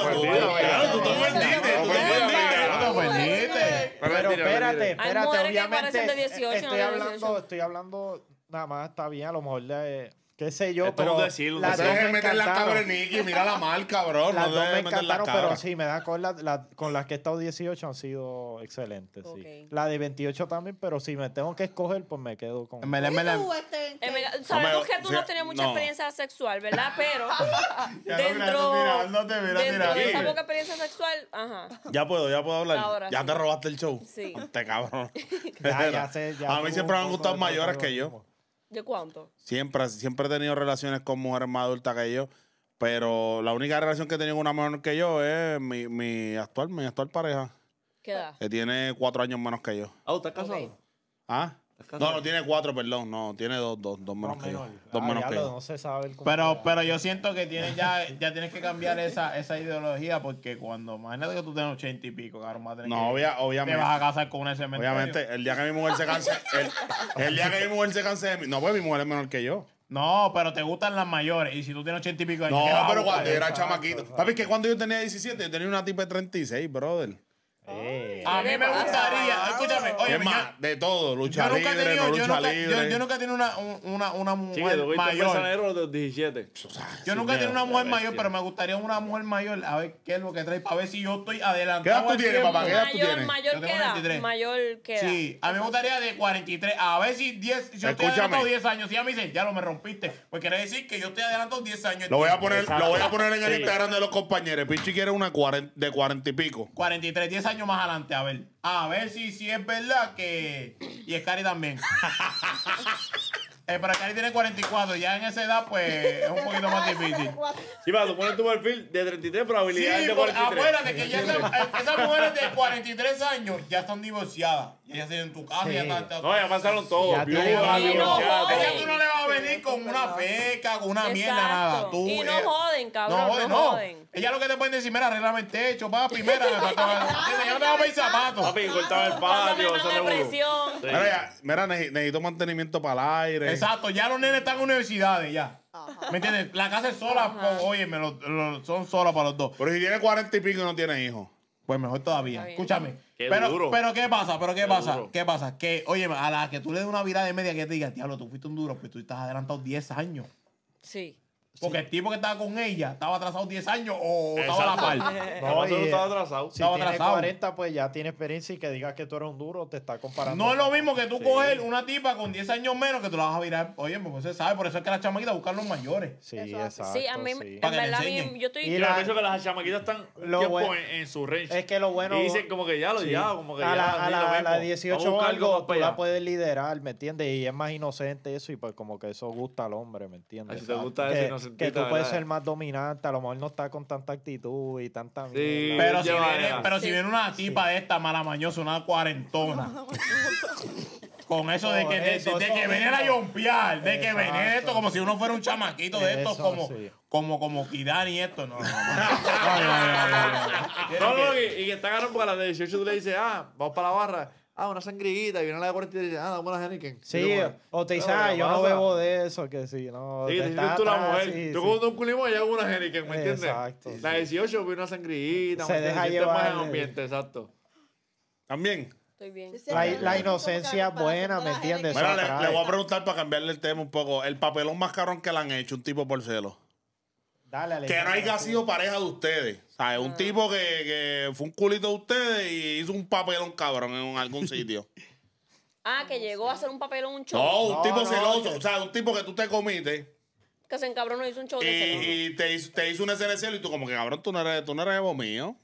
Claro, tú te ofendiste, tú te ofendiste. No te ofendiste. pero espérate, espérate, obviamente parecen de 18, no estoy hablando, 18. estoy hablando nada más está bien, a lo mejor de qué sé yo, Esto es pero un decir, un las dos me meter la encantaron. cabra en Nicky, mírala mal, cabrón. Las no dos me la encantaron, cabra. pero sí, me da con, la, la- con las que he estado 18 han sido excelentes, sí. Ok. La de 28 también, pero si me tengo que escoger, pues me quedo con... En verdad, en ¿Y verdad. tú, este, mira, Sabemos que tú no has tenido mucha experiencia sexual, ¿verdad? Pero dentro, mira, no te mira, dentro mira. de esa poca experiencia sexual, ajá. Ya puedo, ya puedo hablar. Ahora ya sí. te robaste el show. Sí. Te cabrón. Ya, ya sé, ya a mí siempre me han gustado mayores que yo. ¿De cuánto? Siempre, siempre he tenido relaciones con mujeres más adultas que yo. Pero la única relación que he tenido con una menor que yo es mi, mi actual, mi actual pareja, ¿Qué edad? que tiene cuatro años menos que yo. Ah, ¿estás casado? ¿Ah? No, no tiene cuatro, perdón. No, tiene dos, dos, dos menos que yo. Dos Ah, menos que lo- yo. no se sabe el Pero, pero yo siento que tienes ya, ya tienes que cambiar esa, esa ideología porque cuando, imagínate que tú tienes ochenta y pico, cabrón, vas a tener No, que- obvia- te obviamente. vas a casar con una cementerio. Obviamente, el día que mi mujer se canse, el, el día que mi mujer se canse de mí. No, pues mi mujer es menor que yo. No, pero te gustan las mayores y si tú tienes ochenta y pico años, No, ¿qué vas a pero buscar? cuando yo era chamaquito. Papi, es que cuando yo tenía 17, yo tenía una tipa de 36, brother. Eh, A mí me gustaría, escúchame, oye, es más, de todo, yo lucha nunca he libre, tenido, no yo lucha nunca, libre. yo, yo nunca he tenido una, un- una, una mujer mayor. los 17. Yo nunca he tenido una mujer mayor, pero me gustaría una mujer mayor a ver qué es lo que trae, para ver si yo estoy adelantado. ¿Qué edad tú tienes, papá? ¿Qué edad tú Mayor, tienes? mayor Yo que tengo edad. 23. Mayor que edad. Sí, a mí me gustaría de 43. A ver si 10, si yo estoy Escúchame. adelantado 10 años. Si ella me dice, ya lo me rompiste. Pues quiere decir que yo estoy adelantado 10 años. Lo voy a poner, lo voy a poner en el Sí. Instagram de los compañeros. Pichi quiere una de 40 y pico. 43, 10 años más adelante, a ver. A ver si, si es verdad que. Y Scary también. eh, pero Scary tiene 44. Ya en esa edad, pues es un poquito más difícil. Sí, va, tú pones tu perfil de 33, Sí, probabilidad de porque 43. acuérdate que ya esa- esas mujeres de 43 años ya están divorciadas. Y ellas tienen tu casa, Sí. ya están. No, ya pasaron todo. Ya Viuda, divorciada, Ella tú no le vas a venir con una feca, con una mierda, nada. Tú, Y no eh, joden, cabrón, No, joden, no joden. Ella lo que te pueden decir, mira, arreglame el techo, papi, mira, me falta- yo no te voy a pedir zapatos. Papi, cortaba el patio. Mira, ya, mira, ne- necesito mantenimiento para el aire. Exacto, ya los nenes están en universidades ya. ¿Me entiendes? La casa es sola, pues, oye, me lo- lo- son solas para los dos. Pero si tiene 40 y pico y no tiene hijos. Pues mejor todavía. Está bien. Escúchame. Qué pero, duro. pero ¿qué pasa? ¿Pero qué, Qué pasa? duro. ¿Qué pasa? Que, oye, a la que tú le des una virada de media que te diga, diablo, tú fuiste un duro, pues tú estás adelantado 10 años. Sí. Porque el tipo que estaba con ella estaba atrasado 10 años o estaba a la par. No, tú no y, estabas atrasado. Si Estaba tiene atrasado. 40, pues ya tiene experiencia y que digas que tú eres un duro, te está comparando. No es lo mismo que tú Sí. coger una tipa con 10 años menos que tú la vas a virar. Oye, pues se sabe, por eso es que las chamaquitas buscan los mayores. Sí, Eso exacto. Sí, a mí, sí. Para verdad, a mí- enseñen. yo estoy... Y Yo la- pienso que las chamaquitas están Lo bueno- en, en su range. Es que lo bueno. y dicen como que ya lo Sí. ya, como que a ya. la, a la, a la Vamos a 18 o algo, tú la puedes liderar, ¿me entiendes? Y es más inocente eso y pues como que eso gusta al hombre, ¿me entiendes? Si te gusta eso que, tú puedes ser más dominante, a lo mejor no está con tanta actitud y tanta Sí. mierda. Pero, si viene, ya. pero si Sí. viene una tipa de esta malamañosa, una cuarentona. Con eso de que, de, eso, de eso que venir a yompear, de que venir esto como si uno fuera un chamaquito de estos, Eso, como, sí. como, como Kidani y esto. No, no, no. Ay, ay. No, no, y, y que está cabrón porque a las de 18 tú le dices, ah, una sangrita. Y viene la de 43 y dice, ah, dame una Henneken. Sí, o te dice, "Pero, ah, ¿qué yo no pasa?" bebo de eso, que sí, no. Sí, te dices tú la mujer. sí, Yo sí. como un culimón y hago una Henneken, ¿me entiendes? Exacto, La sí. 18 vi una sangrita. Se ¿me deja? Sientes más llevar en ambiente, exacto. También. Estoy bien. La, la inocencia para buena, ¿me entiendes? Mira, le, le voy a preguntar para cambiarle el tema un poco. El papelón más carón que le han hecho un tipo por celo. Dale, Que no haya sido pareja de ustedes. ¿Sabes? Un tipo que, que fue un culito de ustedes y hizo un papelón cabrón en algún sitio. Ah, que llegó a hacer un papel en un show. No, un No, tipo no, celoso. que- O sea, un tipo que tú te comiste Que se encabronó y hizo un show y, de celos. y te, hizo, te hizo un SNC y tú como que cabrón, tú no eres, tú no eres evo mío.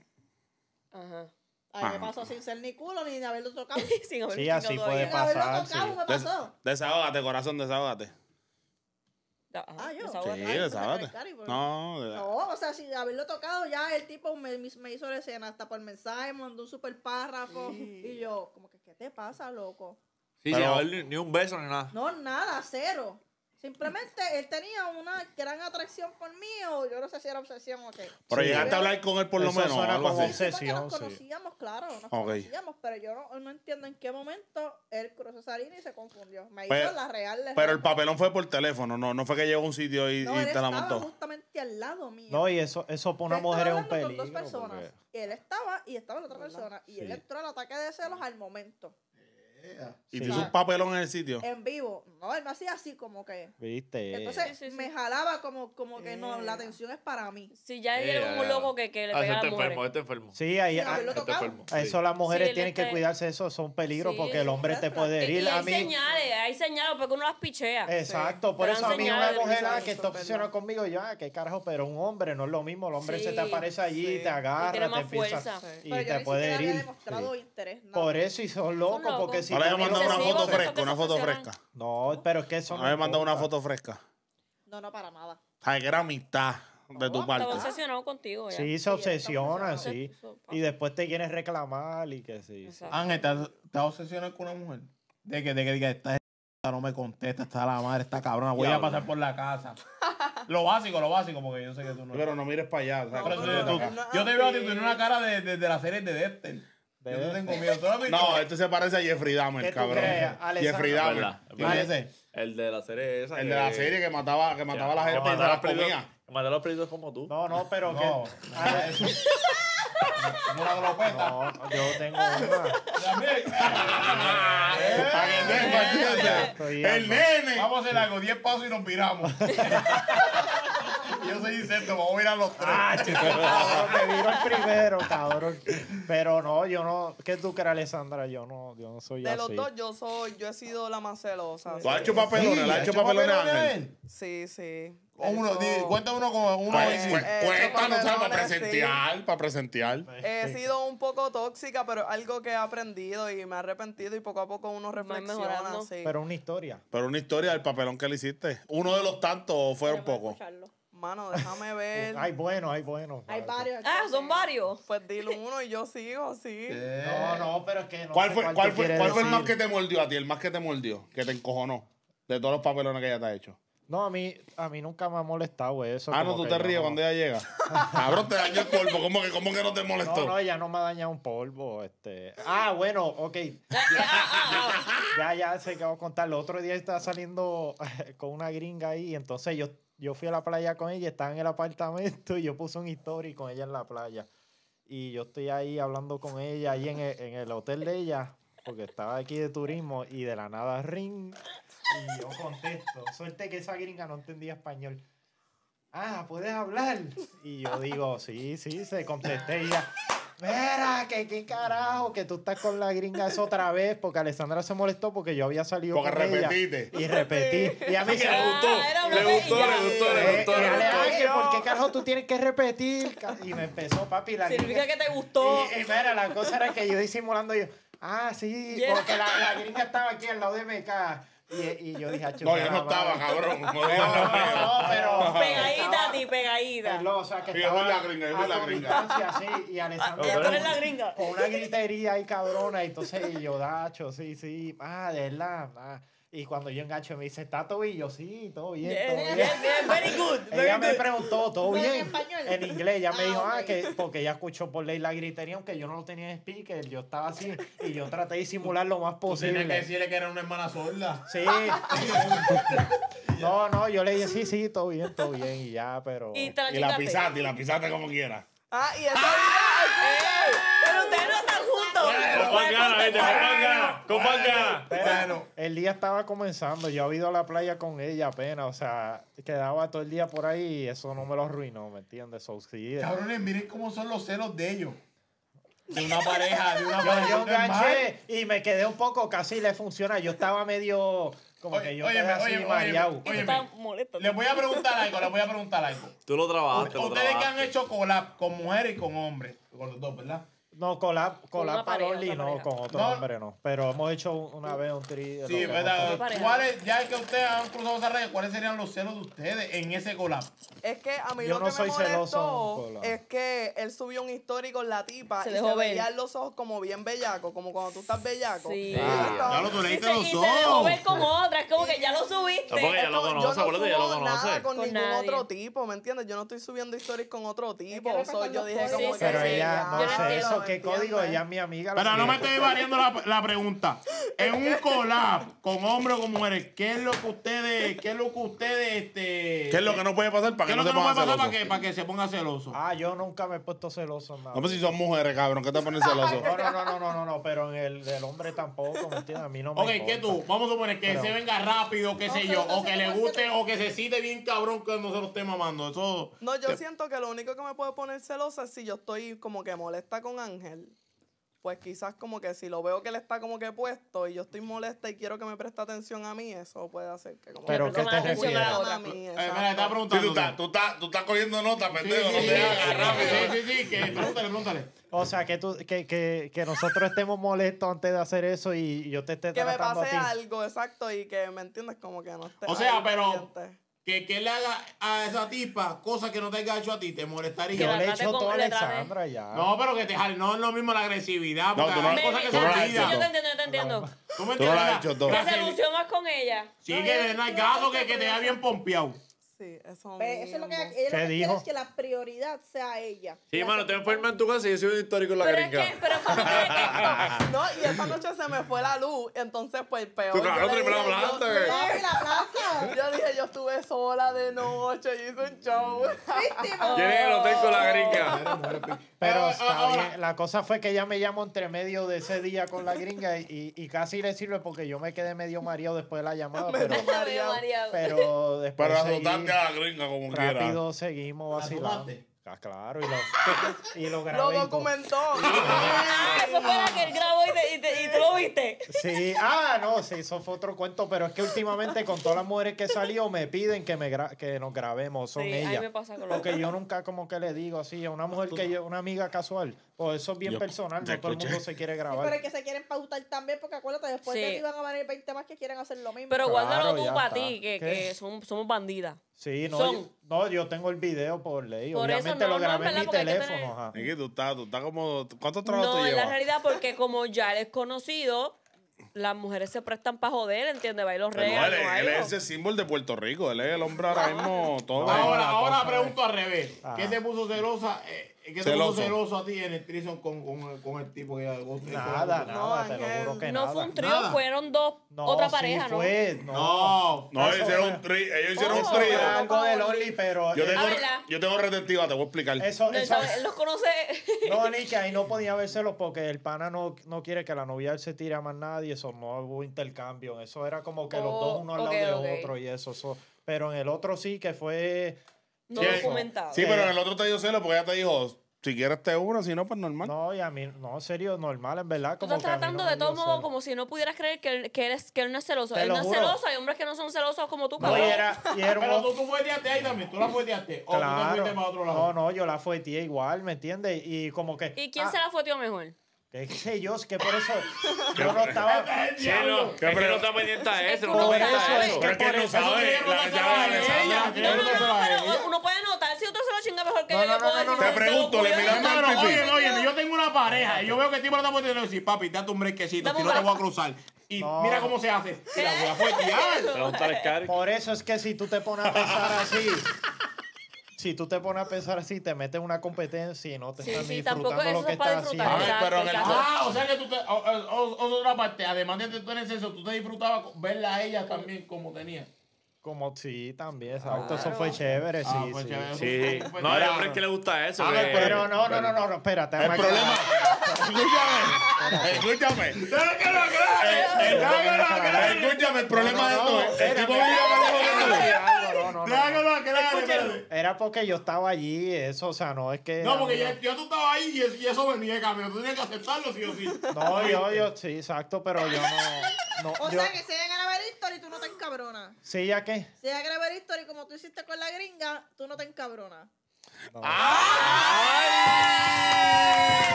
Ajá. A mí me pasó sin ser ni culo ni haberlo tocado. Sin haber Sí, chingado así todavía. puede Sin haberlo pasar, tocado sí. me Des- pasó. desahógate, corazón, desahógate. Ah, yo. Sí, pues. No, No, o sea, sin haberlo tocado ya el tipo me, me hizo la escena hasta por mensaje, me mandó un super párrafo y yo, como que, ¿qué te pasa, loco? Sí, Pero- ni un beso ni nada. No, nada, cero. Simplemente él tenía una gran atracción por mí, o yo no sé si era obsesión o qué. Pero Sí. llegaste a hablar con él por lo Eso menos. suena algo como así. obsesión. Sí, porque nos sí. conocíamos, claro, nos conocíamos, pero yo no, no entiendo en qué momento él cruzó esa línea y se confundió. Me Pero- hizo la real Pero el papelón fue por teléfono, no, no fue que llegó a un sitio y, No, y él te la estaba montó. justamente al lado mío. No, y eso, eso para una Yo mujer es estaba un hablando peligro. con dos personas. porque- Él estaba y estaba la otra persona. Y él Sí. entró al ataque de celos al momento. Y Sí. te hizo un papelón en el sitio. En vivo. No, él me hacía así como que. ¿Viste? Entonces Sí, sí, sí. me jalaba como, como que no, la atención es para mí. Si ya llega un loco que, que le Ah, pega a este enfermo, este enfermo. Sí, ahí, Sí, a, Este eso las mujeres Sí, tienen que cuidarse eso, son peligros Sí, porque el sí, hombre te puede herir. y A hay mí, señales, hay señales porque uno las pichea. Exacto, por eso a mí una mujer ah, que es está obsesionada conmigo, ya, qué carajo, pero un hombre no es lo mismo. El hombre se te Sí, aparece allí, sí. te agarra, te empieza y te puede herir. demostrado Sí. interés. nada. Por eso y son locos, locos. porque si No le mandado una foto fresca, una foto fresca. No, pero es que eso No no había mandado una foto fresca. No, no, para nada. Ay, que era amistad de tu parte. Estaba obsesionado contigo ya. Sí, se obsesiona, sí. Y después te quieres reclamar y que sí. Ángel, ¿estás, estás obsesionado con una mujer? De que, de que diga, esta no me contesta, está la madre, está cabrona, voy a pasar por la casa. lo básico, lo básico, porque yo sé que tú no. Pero no mires para allá. yo te veo a ti, así. tú tienes una cara de, de, de la serie de Dexter. Yo te tengo miedo. ¿Tú lo has visto? No, este se parece a Jeffrey ¿Qué Dahmer, cabrón. Jeffrey Dahmer. verdad, es ¿Quién verdad. es ese? El de la serie esa. El de la serie que mataba, que mataba a la gente y se mataba la los perritos- comía. que mataba a los perritos como tú. No, no, pero No, que. de eso. No la glopeta. No, yo tengo una. También. Para que sepa, El nene. Vamos a hacer algo, 10 pasos y nos viramos. yo soy insecto, vamos a ir a los tres. Ah, chico, cabrón, me viro el primero, cabrón. Pero no, yo no. ¿Qué tú crees, Alessandra? Yo no, yo no soy De así. los dos, yo soy, yo he sido la más celosa. ¿Tú has hecho papelones? ¿Le has hecho papelones a Ángel? Sí, sí. Uno, cuenta uno como uno Pues, sabe para sí. presentear, para presentear. He sido un poco tóxica, pero algo que he aprendido y me he arrepentido y poco a poco uno reflexiona. mejorando. Sí. Pero una historia. Pero una historia del papelón que le hiciste. ¿Uno de los tantos o fueron pocos? Mano, déjame ver. Ay, bueno, ay, bueno. Hay varios. Ah, son varios. Pues dilo uno y yo sigo, sí. No, no, pero es que no ¿Cuál sé fue, cuál tú fue, quieres cuál fue el más que te mordió a ti? El más que te mordió, que te encojonó. De todos los papelones que ella te ha hecho. No, a mí, a mí nunca me ha molestado eso. Ah, no, como tú que te yo ríes no- cuando ella llega. Cabrón, te dañó el polvo. ¿Cómo que, cómo que no te molestó? No, no, ella no me ha dañado un polvo. Este. Ah, bueno, ok. ya, ya sé que voy a contar. El otro día estaba saliendo con una gringa ahí. y Entonces yo, yo fui a la playa con ella, estaba en el apartamento y yo puse un story con ella en la playa. Y yo estoy ahí hablando con ella, ahí en el, en el hotel de ella, porque estaba aquí de turismo y de la nada ring. Y yo contesto. Suerte que esa gringa no entendía español. Ah, ¿puedes hablar? Y yo digo, sí, sí, se contesté ella. Mira, que qué carajo, que tú estás con la gringa esa otra vez, porque Alessandra se molestó porque yo había salido Porque con ella. repetiste. Y repetí. Y a mí se Ah, gustó. una Le gustó, le gustó, le Eh, gustó, le gustó. Ángel, ¿por qué carajo tú tienes que repetir? Y me empezó, papi, la Significa gringa. que te gustó. Y, y mira, la cosa era que yo disimulando yo, ah, sí, Yeah. porque la, la gringa estaba aquí al lado de MK. Y, y yo dije, "Ah, No, yo no estaba, madre". cabrón. No, No, no, pero. Pegadita a ti, pegadita. No, o sea, que yo estaba soy la gringa, yo soy a la gringa. sí, y Alessandra Ya tú con, eres la gringa. con una gritería ahí cabrona, y entonces y yo, dacho, sí, sí, ah, de verdad, ah. Y cuando yo engancho me dice, ¿está todo bien? Y yo, sí, todo bien, Bien, todo bien, bien. bien, very good, very Ella me preguntó, ¿todo ¿Pero en bien? En inglés, ella me Ah, dijo, ah, que porque ella escuchó por ley la gritería, aunque yo no lo tenía en speaker, yo estaba así, y yo traté de disimular lo más Tú tienes que posible. decirle que era una hermana sorda. Sí. No, no, yo le dije, sí, sí, todo bien, todo bien, y ya, pero... Y te la Y la quitaste. pisaste, y la pisaste como quiera. Ah, y esa ¡Eh! Pero ustedes no están juntos. El día estaba comenzando, yo había ido a la playa con ella apenas, o sea, quedaba todo el día por ahí y eso no me lo arruinó, ¿me entiendes? So, sí, Cabrones, miren cómo son los celos de ellos. De una pareja, de una yo, pareja. yo enganché y me quedé un poco, casi le funciona, yo estaba medio, como Oye, que yo óyeme, quedé así mareado. Les voy a preguntar algo, les voy a preguntar algo. Tú lo trabajaste, lo Ustedes que han hecho collab con mujeres y con hombres, con los dos, ¿verdad? No, collab, collab para pareja, Only no, con otro No. hombre no. Pero hemos hecho un- una vez un tri. Sí, ¿verdad? ¿Cuáles, ya que ustedes han cruzado esa raya, ¿cuáles serían los celos de ustedes en ese collab? Es que a mí Yo lo no que soy me celoso molestó es que él subió un story con la tipa Se y dejó se ver. veían los ojos como bien bellaco, como cuando tú estás bellaco. Sí. Estaba- Ya lo tú leíste los y se dejó ojos. ver con otra. Es como que ya lo subiste. No, porque ya lo conoce, yo no acuérdate, ya lo conoce. con, Con ningún nadie. otro tipo, ¿me entiendes? Yo no estoy subiendo stories con otro tipo. yo dije como Sí, que Pero ella, no no sé eso, ¿qué código? Ella es mi amiga. Pero no me estoy variando la, la pregunta. En un collab con hombres o con mujeres, ¿qué es lo que ustedes, qué es lo que ustedes, este... ¿Qué es lo que no puede pasar para ¿Qué que es no lo se que no puede pongan pasar para celosos? que, para que se ponga celoso? Ah, yo nunca me he puesto celoso. Nada. No, pues si son mujeres, cabrón, ¿qué te ponen celoso? No, no, no, no, no, no, no, pero en el del hombre tampoco, ¿me entiendes? A mí no me Ok. ¿qué tú? Vamos a suponer que Pero- se venga rápido, qué No, sé pero yo, o que le ¿cómo es guste, que o que se cite bien cabrón se lo esté mamando. Eso... No, yo siento que lo único que me puede poner celosa es si yo estoy como que molesta con Ángel. Pues quizás como que si lo veo que él está como que puesto y yo estoy molesta y quiero que me preste atención a mí, eso puede hacer que como Pero que ¿qué me te refieres? a mí, Eh, mira, exacto. estaba Sí, tú, preguntando. estás, tú, estás, tú estás cogiendo nota, pendejo, no sí, te sí, hagas rápido. Sí, sí, sí, que pregúntale, pregúntale. O sea, que, tú, que, que, que nosotros estemos molestos antes de hacer eso y yo te esté que me tratando pase a ti. algo, exacto, y que me entiendes como que no esté O sea, pero-. Que, que le haga a esa tipa cosas que no te haya hecho a ti, te molestaría. Yo le he hecho todo a Alexandra ya. No, pero que te jale, no es lo mismo la agresividad, No, porque tú no- hay cosas que me- se tú hecho. yo olvidan. te entiendo, yo te entiendo. ¿Tú me Tú no lo has entiendes? hecho todo. Que se lució más con ella. Sí, No, que no hay caso que, que te da eso. bien pompeado. Sí, eso Ve, Eso es lo que ella lo ¿Qué que dijo? quiere es que la prioridad sea ella. Sí, La mano, te enfermas en tu casa y yo soy un histórico en la Pero es gringa. que, pero como que. No, y esa noche se me fue la luz, entonces pues peor. Tú, hablaste. Papi, la planta. Yo dije, yo estuve sola de noche y hice un show. Víctima. Llegué al hotel con la gringa. Pero está bien. La cosa fue que ella me llamó entre medio de ese día con la gringa y, y casi le sirve porque yo me quedé medio mareado después de la llamada. Pero, pero después Para seguí- azotarte a la gringa como quiera. rápido seguimos vacilando. Ah, claro, y lo, y lo grabé. documentó. Ah, eso fue la que él grabó y, te- y, te- y tú lo viste. Sí, ah, no, sí, eso fue otro cuento, pero es que últimamente con todas las mujeres que salió me piden que me gra- que nos grabemos, son Sí, ellas. me pasa con los Porque yo nunca como que le digo así a una mujer que yo, una amiga casual, o eso es bien Yo- personal, no todo el mundo se quiere Sí, pero grabar. es que se quieren pautar también, porque acuérdate, después de Sí. ti van a venir 20 más que quieren hacer lo mismo. Pero Claro, guárdalo tú para ti, que, que son- somos bandidas. Sí, no, son- yo, no, yo tengo el video por ley, Por eso obviamente no, lo no, grabé en ¿verdad? mi Porque hay que teléfono, tener- ajá. Tú estás, tú estás como... ¿Cuántos trabajos No, tú es la llevas? realidad porque como ya es conocido, las mujeres se prestan para joder, ¿entiendes? Va y los Pero no, él, ahí él es ese símbolo de Puerto Rico. Él es el hombre ahora mismo todo. Ahora, la ahora pregunto al revés. Ah. ¿Qué te puso celosa? eh, ¿Qué te Celoso. celoso a ti en el trison con, con, con el tipo que Nada, nada, te lo juro que no nada. fue un trío, Nada. fueron dos, No, otra sí pareja, ¿no? fue, no. No. No, ellos Eso hicieron un trío. Ellos hicieron Oh. un trío. Fue algo de Loli, pero Yo eh, tengo, yo tengo retentiva, te voy a explicar. eso, No, eso, él los conoce. No, ni que ahí no podía vérselo porque el pana no, no quiere que la novia se tire a más nadie. Eso no hubo intercambio. Eso era como que los Oh, dos uno al lado ok, de ok. otro y eso, eso. Pero en el otro sí que fue. No Sí, documentado. Sí, pero en el otro te dio celo porque ella te dijo, si quieres te uno, si no, pues normal. No, y a mí, no, en serio, normal, en verdad. Tú Como estás que a mí tratando no me de dio modos celo. como si no pudieras creer que él, que él, es, que él no es celoso. Te él lo no es juro. celoso, hay hombres que no son celosos como tú, No, y cabrón. era, y era Pero tú, tú fueteaste ahí también, tú la fueteaste. O tú te Claro. fuiste para otro lado. No, no, yo la fue tía igual, ¿me entiendes? Y como que. ¿Y quién ah, se la fue mejor? ¿Qué sé yo? Es que por eso. yo no estaba. Sí, no, es que no está pendiente a eso, no está Por pendiente eso a es eso. Pero es que no sabe. La, No, no, no, uno puede notar si otro se lo chinga mejor que No, yo. no, yo puedo no, no, decir, Te pregunto, le miras mal pipí. oye, oye, yo tengo una pareja y yo veo que el tipo no está pudiendo decir, papi, date un brequecito, si no te voy a cruzar. Y No. mira cómo se hace. Y la voy a fuetear. Por eso es que si tú te pones a pensar así, si tú te pones a pensar así, te metes en una competencia y no te Sí, estás sí, disfrutando tampoco lo eso que estás haciendo. A ver, pero en el-. Ah, o sea que tú te. O, o- o- otra parte, además de tener sexo, tú te disfrutabas verla a ella también como tenía. Como sí, también, exacto. Eso Claro. fue chévere, sí, Ah, sí. chévere. Sí. Pues No, hay hombres que le gusta eso. A que- ver, Pero no, no, no, no, no, espérate. El problema. Escúchame. Escúchame. ¡Déjame que lo aclare! El- el- ¡Déjame que lo aclare! Escúchame, el problema de esto es. El tipo vive más lejos que tú. No, no, no, ¡Déjame que no. lo aclare! espérate. Era porque yo estaba allí, eso, o sea, no es que. No, porque ya, ya tú estabas ahí y eso, y eso venía camino. Tú tenías que aceptarlo sí o sí. No, yo, yo, sí, exacto, pero yo no. no O yo, sea que si ella graba el history, tú no te encabronas. Sí, ya qué. Si ella graba el history como tú hiciste con la gringa, tú no te encabronas.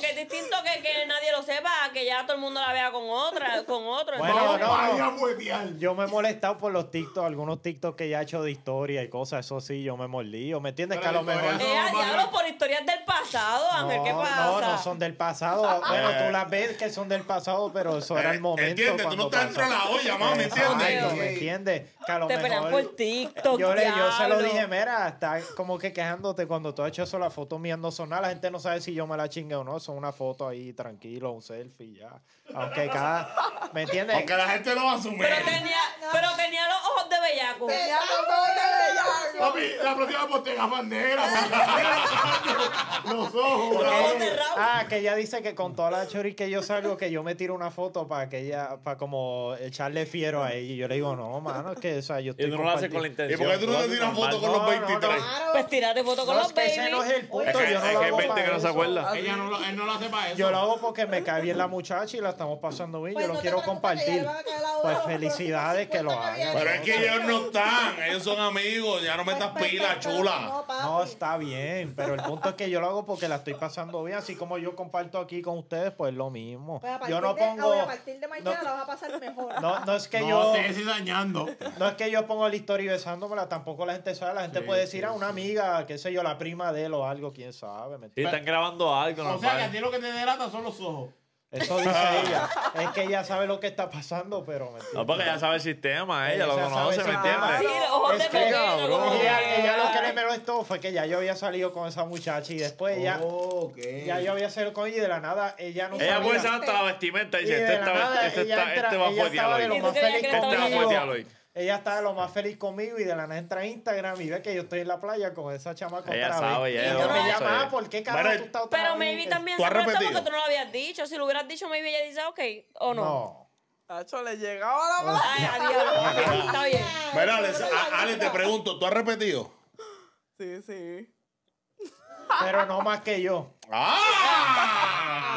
Te distinto que, que nadie lo sepa, a que ya todo el mundo la vea con otra, con otro. Bueno, Entonces, no, Vaya no. a fuetear. Yo me he molestado por los TikTok, algunos TikTok que ya he hecho de historia y cosas, eso sí, yo me mordí. ¿O me entiendes? Pero que a lo mejor. no. Eh, a a diablo por historias del pasado, Ángel, ¿qué pasa? No, no son del pasado. Bueno, tú las ves que son del pasado, pero eso era el momento. ¿Entiendes? Tú no cuando estás dentro de la olla, mami, Exacto, ¿entiendes? ¿Me entiendes? Que a lo Te pelean mejor- por TikTok, Yo, le, yo se lo dije, mira, está como que quejándote cuando tú has hecho eso, la foto mía no son nada. La gente no sabe si yo me la chingue o no. Son una foto ahí tranquilo, un selfie ya. Aunque cada. ¿Me entiendes? Aunque la gente no va a asumir. Pero tenía, pero tenía los ojos de bellaco. Tenía los ojos de bellaco. Papi, la próxima ponte gafas negras. Los ojos. Los ojos. Ah, que ella dice que con toda la chori que yo salgo, que yo me tiro una foto para que ella, para como echarle fiero a ella. Y yo le digo, no, mano, es que, o sea, yo Y estoy tú no lo haces con la compartiendo- ¿Y por qué tú no te tiras foto con los No, no, no. 23? Claro. Pues tírate foto con No, los es que ese no es el punto. Es que, yo no es lo hago 20 que para no se eso. acuerda. Ella no lo, él no lo hace para eso. Yo lo hago porque me cae bien la muchacha y la estamos pasando bien. Pues yo lo no te quiero compartir. Pues felicidades que lo hagan. Pero es que ellos no están, ellos son amigos, ya no metas Pues, pilas, pero- chula. No, papi. No, está bien, pero el punto es que yo lo hago porque la estoy pasando bien, así como yo comparto aquí con ustedes, pues lo mismo. Pues Yo no de- pongo, a partir de mañana no- la vas a pasar mejor. no, no es que no, yo, te estés dañando. no es que yo pongo la historia besándomela, tampoco la gente sabe, la gente puede decir a una amiga, qué sé yo, la prima de él o algo, quién sabe, ¿me Sí, están grabando algo, O sea, que a ti lo que te delata son los ojos. Eso dice ella, es que ella sabe lo que está pasando, pero. No, porque ella sabe el sistema, ella lo Ella sabe conoce, el ¿me sistema. entiendes? Sí, ojos Es de que, como ella, lo que le molestó fue que ya yo había salido con esa muchacha y después ella, Ok. ya yo había salido con ella y de la nada ella no Ella puede saber hasta la vestimenta y dice, este, está- este, está- este va a de hoy. lo ¿Y tú más creías feliz que le Este va a hoy. Ella está de lo más feliz conmigo y de la nada entra a Instagram y ve que yo estoy en la playa con esa chamaca Ella otra sabe, vez. ella y ella lo me llama, sabe. ¿por qué carajo Mira, tú estás otra Pero vez? maybe también ¿Tú se repetido? porque tú no lo habías dicho. Si lo hubieras dicho, maybe ella dice, ok, o no. No. Tacho, le llegaba la mano. Ay, adiós. está bien. Alex, Ale, te pregunto, ¿tú has repetido? Sí, sí. Pero no más que yo. ¡Ah!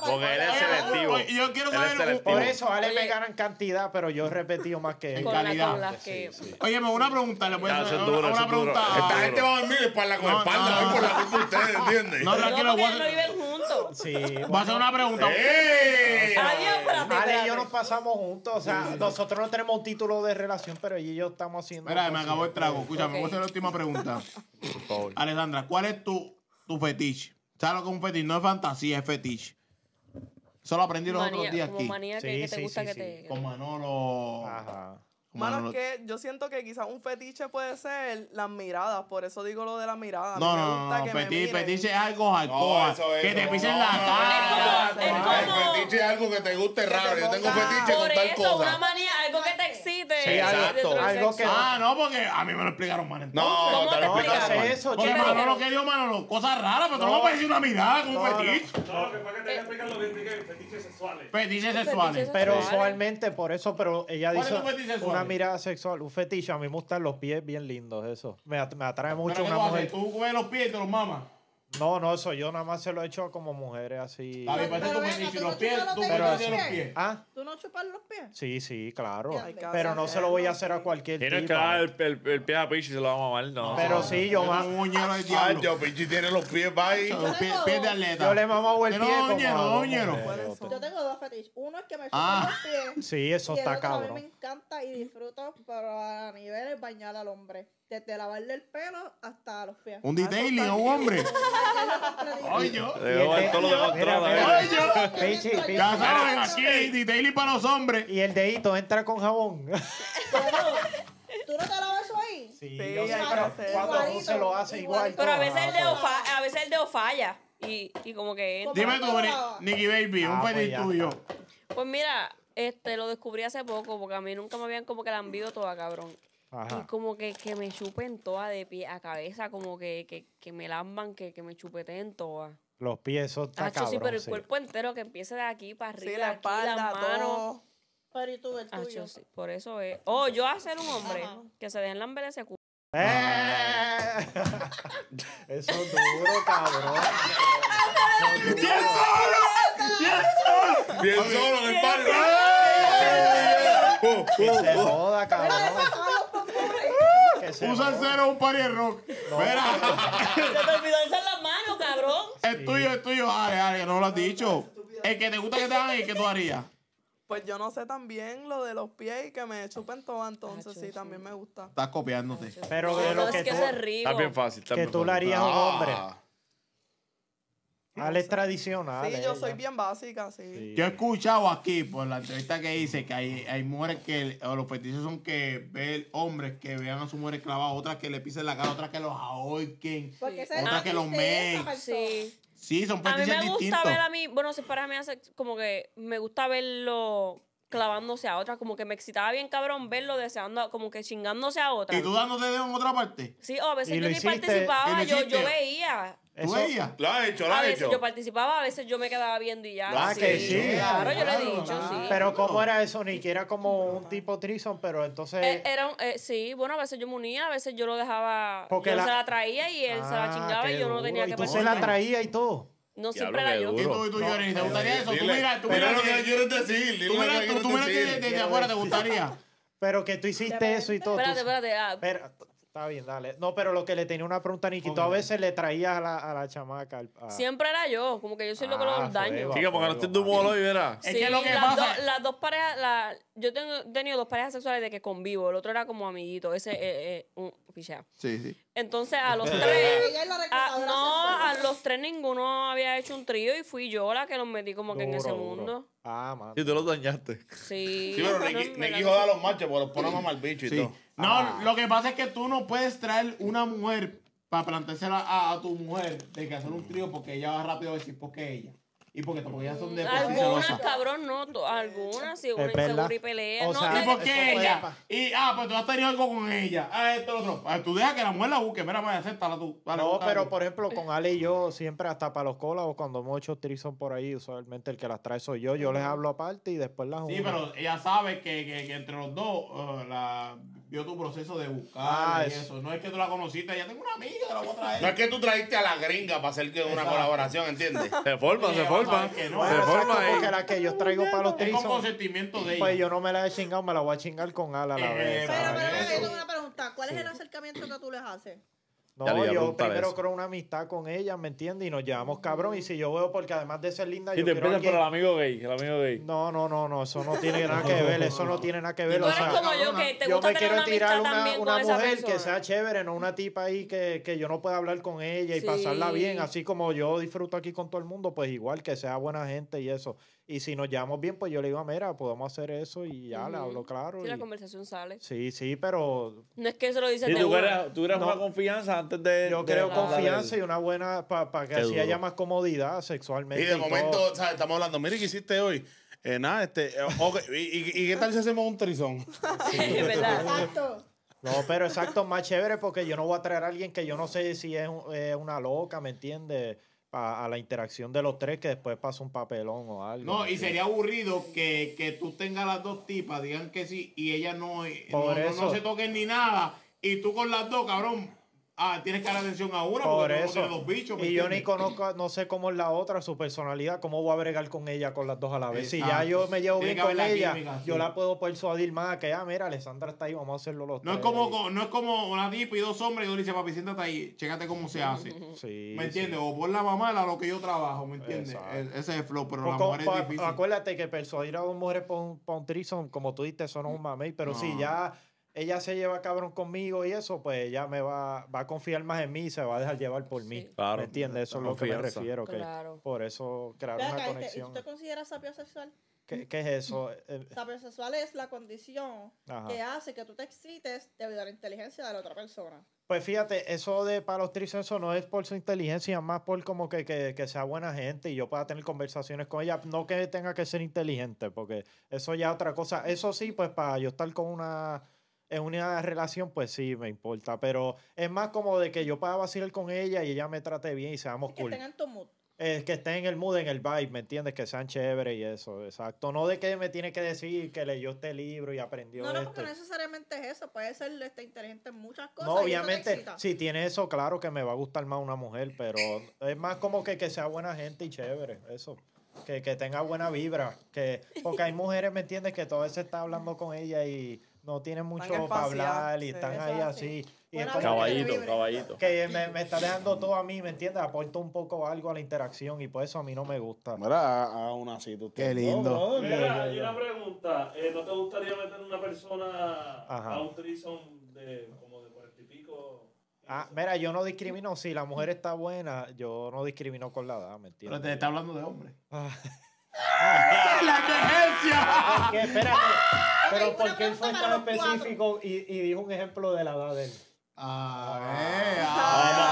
Porque él es selectivo. Yo quiero saber. Por eso Ale me Oye. gana en cantidad, pero yo he repetido más que él. La, calidad. con las que... Oye, me una pregunta, le voy a hacer una, pregunta. Esta gente va a dormir espalda con No, espalda no, no. por la culpa de ustedes, ¿entiendes? No, No, tranquilo, no a, viven juntos. Sí. voy a hacer una pregunta. ¡Ey! Adiós, espérate, Ale y yo nos pasamos juntos, o sea, nosotros no tenemos un título de relación, pero ella y yo estamos haciendo. Mira, me acabó el trago. Escúchame, voy a hacer la última pregunta. Por favor. Alessandra, ¿cuál es tu, tu fetiche? ¿Sabes lo que es un fetiche? No es fantasía, es fetiche. Eso lo aprendí los otros Manía, días como aquí. manía que, Sí, que te sí, gusta sí, que sí. te... Con Manolo. Ajá. Con Mano, es que yo siento que quizás un fetiche puede ser las miradas, por eso digo lo de las miradas. A mí No, me no, gusta no, que no. me Fetiche, fetiche es algo No, hardcore. es. que te no, pisen no, la no, no, cara. Es como- es no, como- El fetiche es algo que te guste raro. Yo tengo fetiche con Por tal eso, una cosa. manía, algo que te excite. Sí, de- algo- que- Ah, no, porque a mí me lo explicaron mal entonces. No, ¿Cómo te te lo No, explico. no sé eso, Porque. Manolo que dio Manolo, cosas raras, pero tú no me puedes decir una mirada con un No, no. fetiche. No, lo que pasa es que te explican los fetiches fetiches sexuales. Fetiches sexuales. Pero usualmente, por eso, pero ella ¿Cuál dice es tu fetiche sexual? una mirada sexual, un fetiche. A mí me gustan los pies bien lindos, eso. Me, at- me atrae mucho Pero ¿qué una mujer. Tú coges los pies y te los mamas. No, no, eso yo nada más se lo he hecho como mujeres así. Está bien, Pero pero tu venga, fetiche, tú los no pies, chupas tú los tienes los los pies. Ah, ¿Tú no chupas los pies? sí, sí, claro. Pero no se lo voy a hacer a cualquier es que tipo. va el, el, el pie a Pichi y se lo va a mamar, no. Pero sí, yo, ma- un muñero de Ay, diablo. yo, Pichi tiene los pies, bye. Los pies, pies de atleta. yo le mamo el pie. no, como a dos fetiches. Uno es que me chupan Ah. los pies. Sí, eso y el está otro, A mí me cabrón. encanta y disfruto, pero a niveles bañar al hombre. Desde lavarle el pelo hasta los pies. Un detailing a un hombre. Oye, yo. Pichi. Ya saben, aquí hay detailing para los hombres. Y el dedito entra con jabón. ¿Tú no te lavas eso ahí? Sí, Sí, yo sé, pero cuando tú se lo haces igual. Pero a todo, veces el ajá, dedo, todo. fa- a veces el dedo falla. Y, y como que... entra. Dime tú, ¿Cómo Ni- te lo- Nicky Baby, Ah, un pues fetiche ya tuyo. Pues mira, este, lo descubrí hace poco porque a mí nunca me habían como que lambido toda, cabrón. Y Ajá. como que, que me chupen toda de pie a cabeza, como que, que, que me lamban, que, que me chupeteen toda. Los pies, eso está Hacho, cabrón. sí, pero el sí. cuerpo entero que empiece de aquí para arriba, Sí, la aquí, espalda, las manos. todo. Pero ¿y tú, el Hacho, tuyo? sí, por eso es. Oh, yo a ser un hombre Ajá. que se dejen lamber ese. ¡Eh! Eso es duro, cabrón. ¡Bien solo en el barrio! Que se joda, cabrón. ¡Ah, los populares! Que se Usa el joda. cero un party de rock. Mira. Se te olvidó alzar las manos, cabrón. Es tuyo, es tuyo, Ale, Ale, no lo has dicho. El que te gusta que te hagan y que tú harías. Pues yo no sé también lo de los pies y que me chupen todo, entonces sí, también me gusta. Estás copiándote. Pero de lo No, que es que tú. Está bien fácil. Está que bien tú le fácil. harías a un hombre. Ah. Ale es tradicional. Sí, yo soy bien básica, sí. Sí. Yo he escuchado aquí por la entrevista que hice que hay, hay mujeres que o los fetiches son que ver hombres que vean a su mujer clavada, otras que le pisen la cara, otras que los ahorquen, otras que los persona. Sí. Sí, son A mí me gusta distintos. ver a mí, bueno, si para mí hace como que me gusta verlo clavándose a otra, como que me excitaba bien cabrón verlo deseando, como que chingándose a otra. ¿Y tú dándote dedo en otra parte? Sí, o a veces ¿Y yo ni? ¿Y participaba, yo, yo veía. ¿Tú veías? Lo has hecho, lo A has veces hecho. yo participaba, a veces yo me quedaba viendo y ya. Ah, que sí. Claro, yo le he dicho, claro. sí. Pero ¿cómo era eso? Ni que era como un tipo trison, pero entonces... Eh, era un- eh, sí, bueno, a veces yo me unía, a veces yo lo dejaba, Porque yo la- se la traía y él se la Ah, chingaba y yo no tenía Y que tú se la traía y todo. No siempre era qué yo. ¿Y tú, y tú, Johnny, te gustaría eso? Tú mira, tú pero mira lo que que- quieres decir. Dile tú lo mira, que tú, tú quieres mira que decir. desde afuera te gustaría. Pero que tú hiciste eso y todo. Espérate, espérate. ah, está bien, dale. No, pero lo que le tenía una pregunta a Niki, tú a veces le traías a la, a la chamaca. a- Siempre era yo, como que yo soy lo que Ah, los daño. Chica, porque no estés de humor hoy, verás. Es que lo que las, pasa- dos- las dos parejas, la, yo tengo he tenido dos parejas sexuales de que convivo, el otro era como amiguito, ese eh, eh, un pichea. Sí, sí. Entonces a los tres, a- no, a los tres ninguno había hecho un trío y fui yo la que los metí como que en ese Duro, mundo. Ah, man. Y tú lo dañaste. Sí. Sí, pero joda a los machos porque los pone a el bicho y Sí. todo. No, Ah. lo que pasa es que tú no puedes traer una mujer para planteársela a, a tu mujer de que hacer un trío porque ella va rápido a decir por qué ella. Y porque, porque ellas son de por sí Algunas, cabrón, no, algunas, si una insegura y pelea. O no, sea, de- ¿Y por Eso qué puede ella? Y, ah, pues tú has tenido algo con ella. Ah, esto, lo otro. Ah, tú dejas que la mujer la busque. Mira, vaya, acéptala tú. Dale, No, pero tú. por ejemplo, con Ale y yo, siempre hasta para los colas o cuando hemos hecho trison por ahí, usualmente el que las trae soy yo. Yo les hablo aparte y después las Sí, uno. pero ella sabe que, que, que entre los dos uh, la, vio tu proceso de buscar Ah, y es- eso. No es que tú la conociste, ella tengo una amiga, la voy a traer. No es que tú trajiste a la gringa para hacer que una Exacto. colaboración, ¿entiendes? Se forma, se forma. que no. Se Bueno, exacto, forma porque ahí. la que yo traigo para los es trison, consentimiento de ella. pues yo no me la he chingado, me la voy a chingar con Ale a la Eh, vez. Pero, pero, pero, eso. yo tengo una pregunta. ¿Cuál es el acercamiento que tú les haces? No, yo primero eso. creo una amistad con ella, ¿me entiendes? Y nos llevamos cabrón. Y si yo veo, porque además de ser linda, Y yo te quiero por el amigo gay, el amigo gay. No, no, no, no, eso no tiene nada que ver, eso no tiene nada que ver. O sea, como yo, que te yo gusta me tener quiero una tirar una, una mujer que sea chévere, no una tipa ahí que, que yo no pueda hablar con ella y Sí. pasarla bien, así como yo disfruto aquí con todo el mundo, pues igual que sea buena gente y eso. Y si nos llevamos bien, pues yo le digo, mira, podemos hacer eso y ya le Ujú. hablo claro. Sí, la y- conversación sale. Sí, sí, pero No es que eso lo dices Y de tú creas, tú creas No. una confianza antes de. yo de creo de confianza y una buena, para que Qué así duro. haya más comodidad sexualmente. Y de todo. momento, ¿sabes? Estamos hablando, mire, ¿qué hiciste hoy? Eh, nada, este, eh, ok, y, y- y qué tal si hacemos un trizón? Es verdad. Exacto. No, pero exacto, más chévere porque yo no voy a traer a alguien que yo no sé si es un- eh, una loca, ¿me entiendes? A, a la interacción de los tres que después pasa un papelón o algo. No, ¿me y sería aburrido que, que tú tengas las dos tipas, digan que sí, y ellas no, no, no- no se toquen ni nada, y tú con las dos, cabrón, ah, tienes que dar atención a una Por porque eso. dos bichos. ¿me Y yo ni conozco, no sé cómo es la otra, su personalidad, cómo voy a bregar con ella con las dos a la vez. Si ya Exacto. yo me llevo Tiene bien con la ella, química, sí. yo la puedo persuadir más que, ah, mira, Alessandra está ahí, vamos a hacerlo los No es como, co- no es como una tipa y dos hombres y tú le dices, papi, siéntate ahí, chécate cómo se hace. Sí, ¿Me sí. entiendes? O por la mamá a lo que yo trabajo, ¿me entiendes? Exacto. E- Ese es el flow, pero Pues la mujer es difícil. Acuérdate que persuadir a dos mujeres para un, un threesome, como tú dices, eso no es un mamey, pero No. ya ella se lleva cabrón conmigo y eso, pues ella me va, va a confiar más en mí y se va a dejar llevar por mí. Sí. Claro. ¿Me entiendes? Eso es lo que me refiero. Que Claro. Por eso crear una acá, ¿y te- ¿y conexión. ¿tú te consideras sapiosexual? ¿Qué, qué es eso? Eh, Sapiosexual es la condición Ajá. que hace que tú te excites debido a la inteligencia de la otra persona. Pues fíjate, eso de para los eso no es por su inteligencia, más por como que, que, que sea buena gente y yo pueda tener conversaciones con ella. No que tenga que ser inteligente, porque eso ya es otra cosa. Eso sí, pues para yo estar con una en una relación, pues sí, me importa. Pero es más como de que yo pueda vacilar con ella y ella me trate bien y seamos Que cool. estén en tu mood. Es que estén en el mood, en el vibe, ¿me entiendes? Que sean chéveres y eso, exacto. No de que me tiene que decir que leyó este libro y aprendió No, no, esto. porque no necesariamente es eso. Puede ser este, inteligente en muchas cosas. No, eso obviamente, si tiene eso, claro que me va a gustar más una mujer, pero es más como que, que sea buena gente y chévere, eso. Que, que tenga buena vibra. que Porque hay mujeres, ¿me entiendes? Que todo veces está hablando con ella y no tienen mucho para hablar y sí, están ahí así. Y es Buena como vibra, Caballito, vibra. caballito. que me, me está dejando todo a mí, ¿me entiendes? Aporta un poco algo a la interacción y por eso a mí no me gusta. Mira, una cita usted. Qué lindo. Mira, yo- y una pregunta. eh, ¿No te gustaría meter una persona Ajá. a un trison de como de cuarenta y pico? Ah, mira, yo no discrimino. Si la mujer está buena, yo no discrimino con la edad, ¿me Pero entiendes? te está hablando de hombre. Ah. ¡La emergencia! ¿Por qué? Espérate. Pero una ¿por qué él fue tan específico y, y dijo un ejemplo de la edad de él? A ver,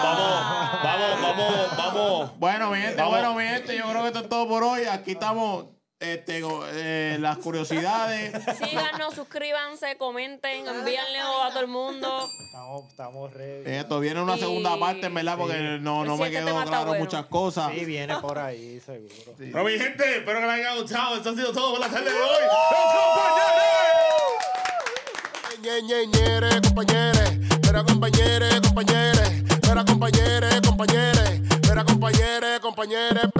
Vamos, vamos, vamos, vamos. Bueno, mi gente, Vamos. bueno, mi gente, yo creo que esto es todo por hoy. Aquí estamos, este, eh, las curiosidades. Síganos, suscríbanse, comenten, envíenle a todo el mundo. Estamos, estamos ready. Esto viene una Y- segunda parte, en verdad, porque no, no Sí, me este quedó claro bueno. muchas cosas. Sí, viene por ahí, seguro. Pero mi gente, espero que les haya gustado. Esto ha sido todo por la tarde de hoy. ¡Los compañeros! Ñe, Ñe, ñere, compañeres, mira compañeres, compañeres, mira compañeres, compañeres, mira compañeres.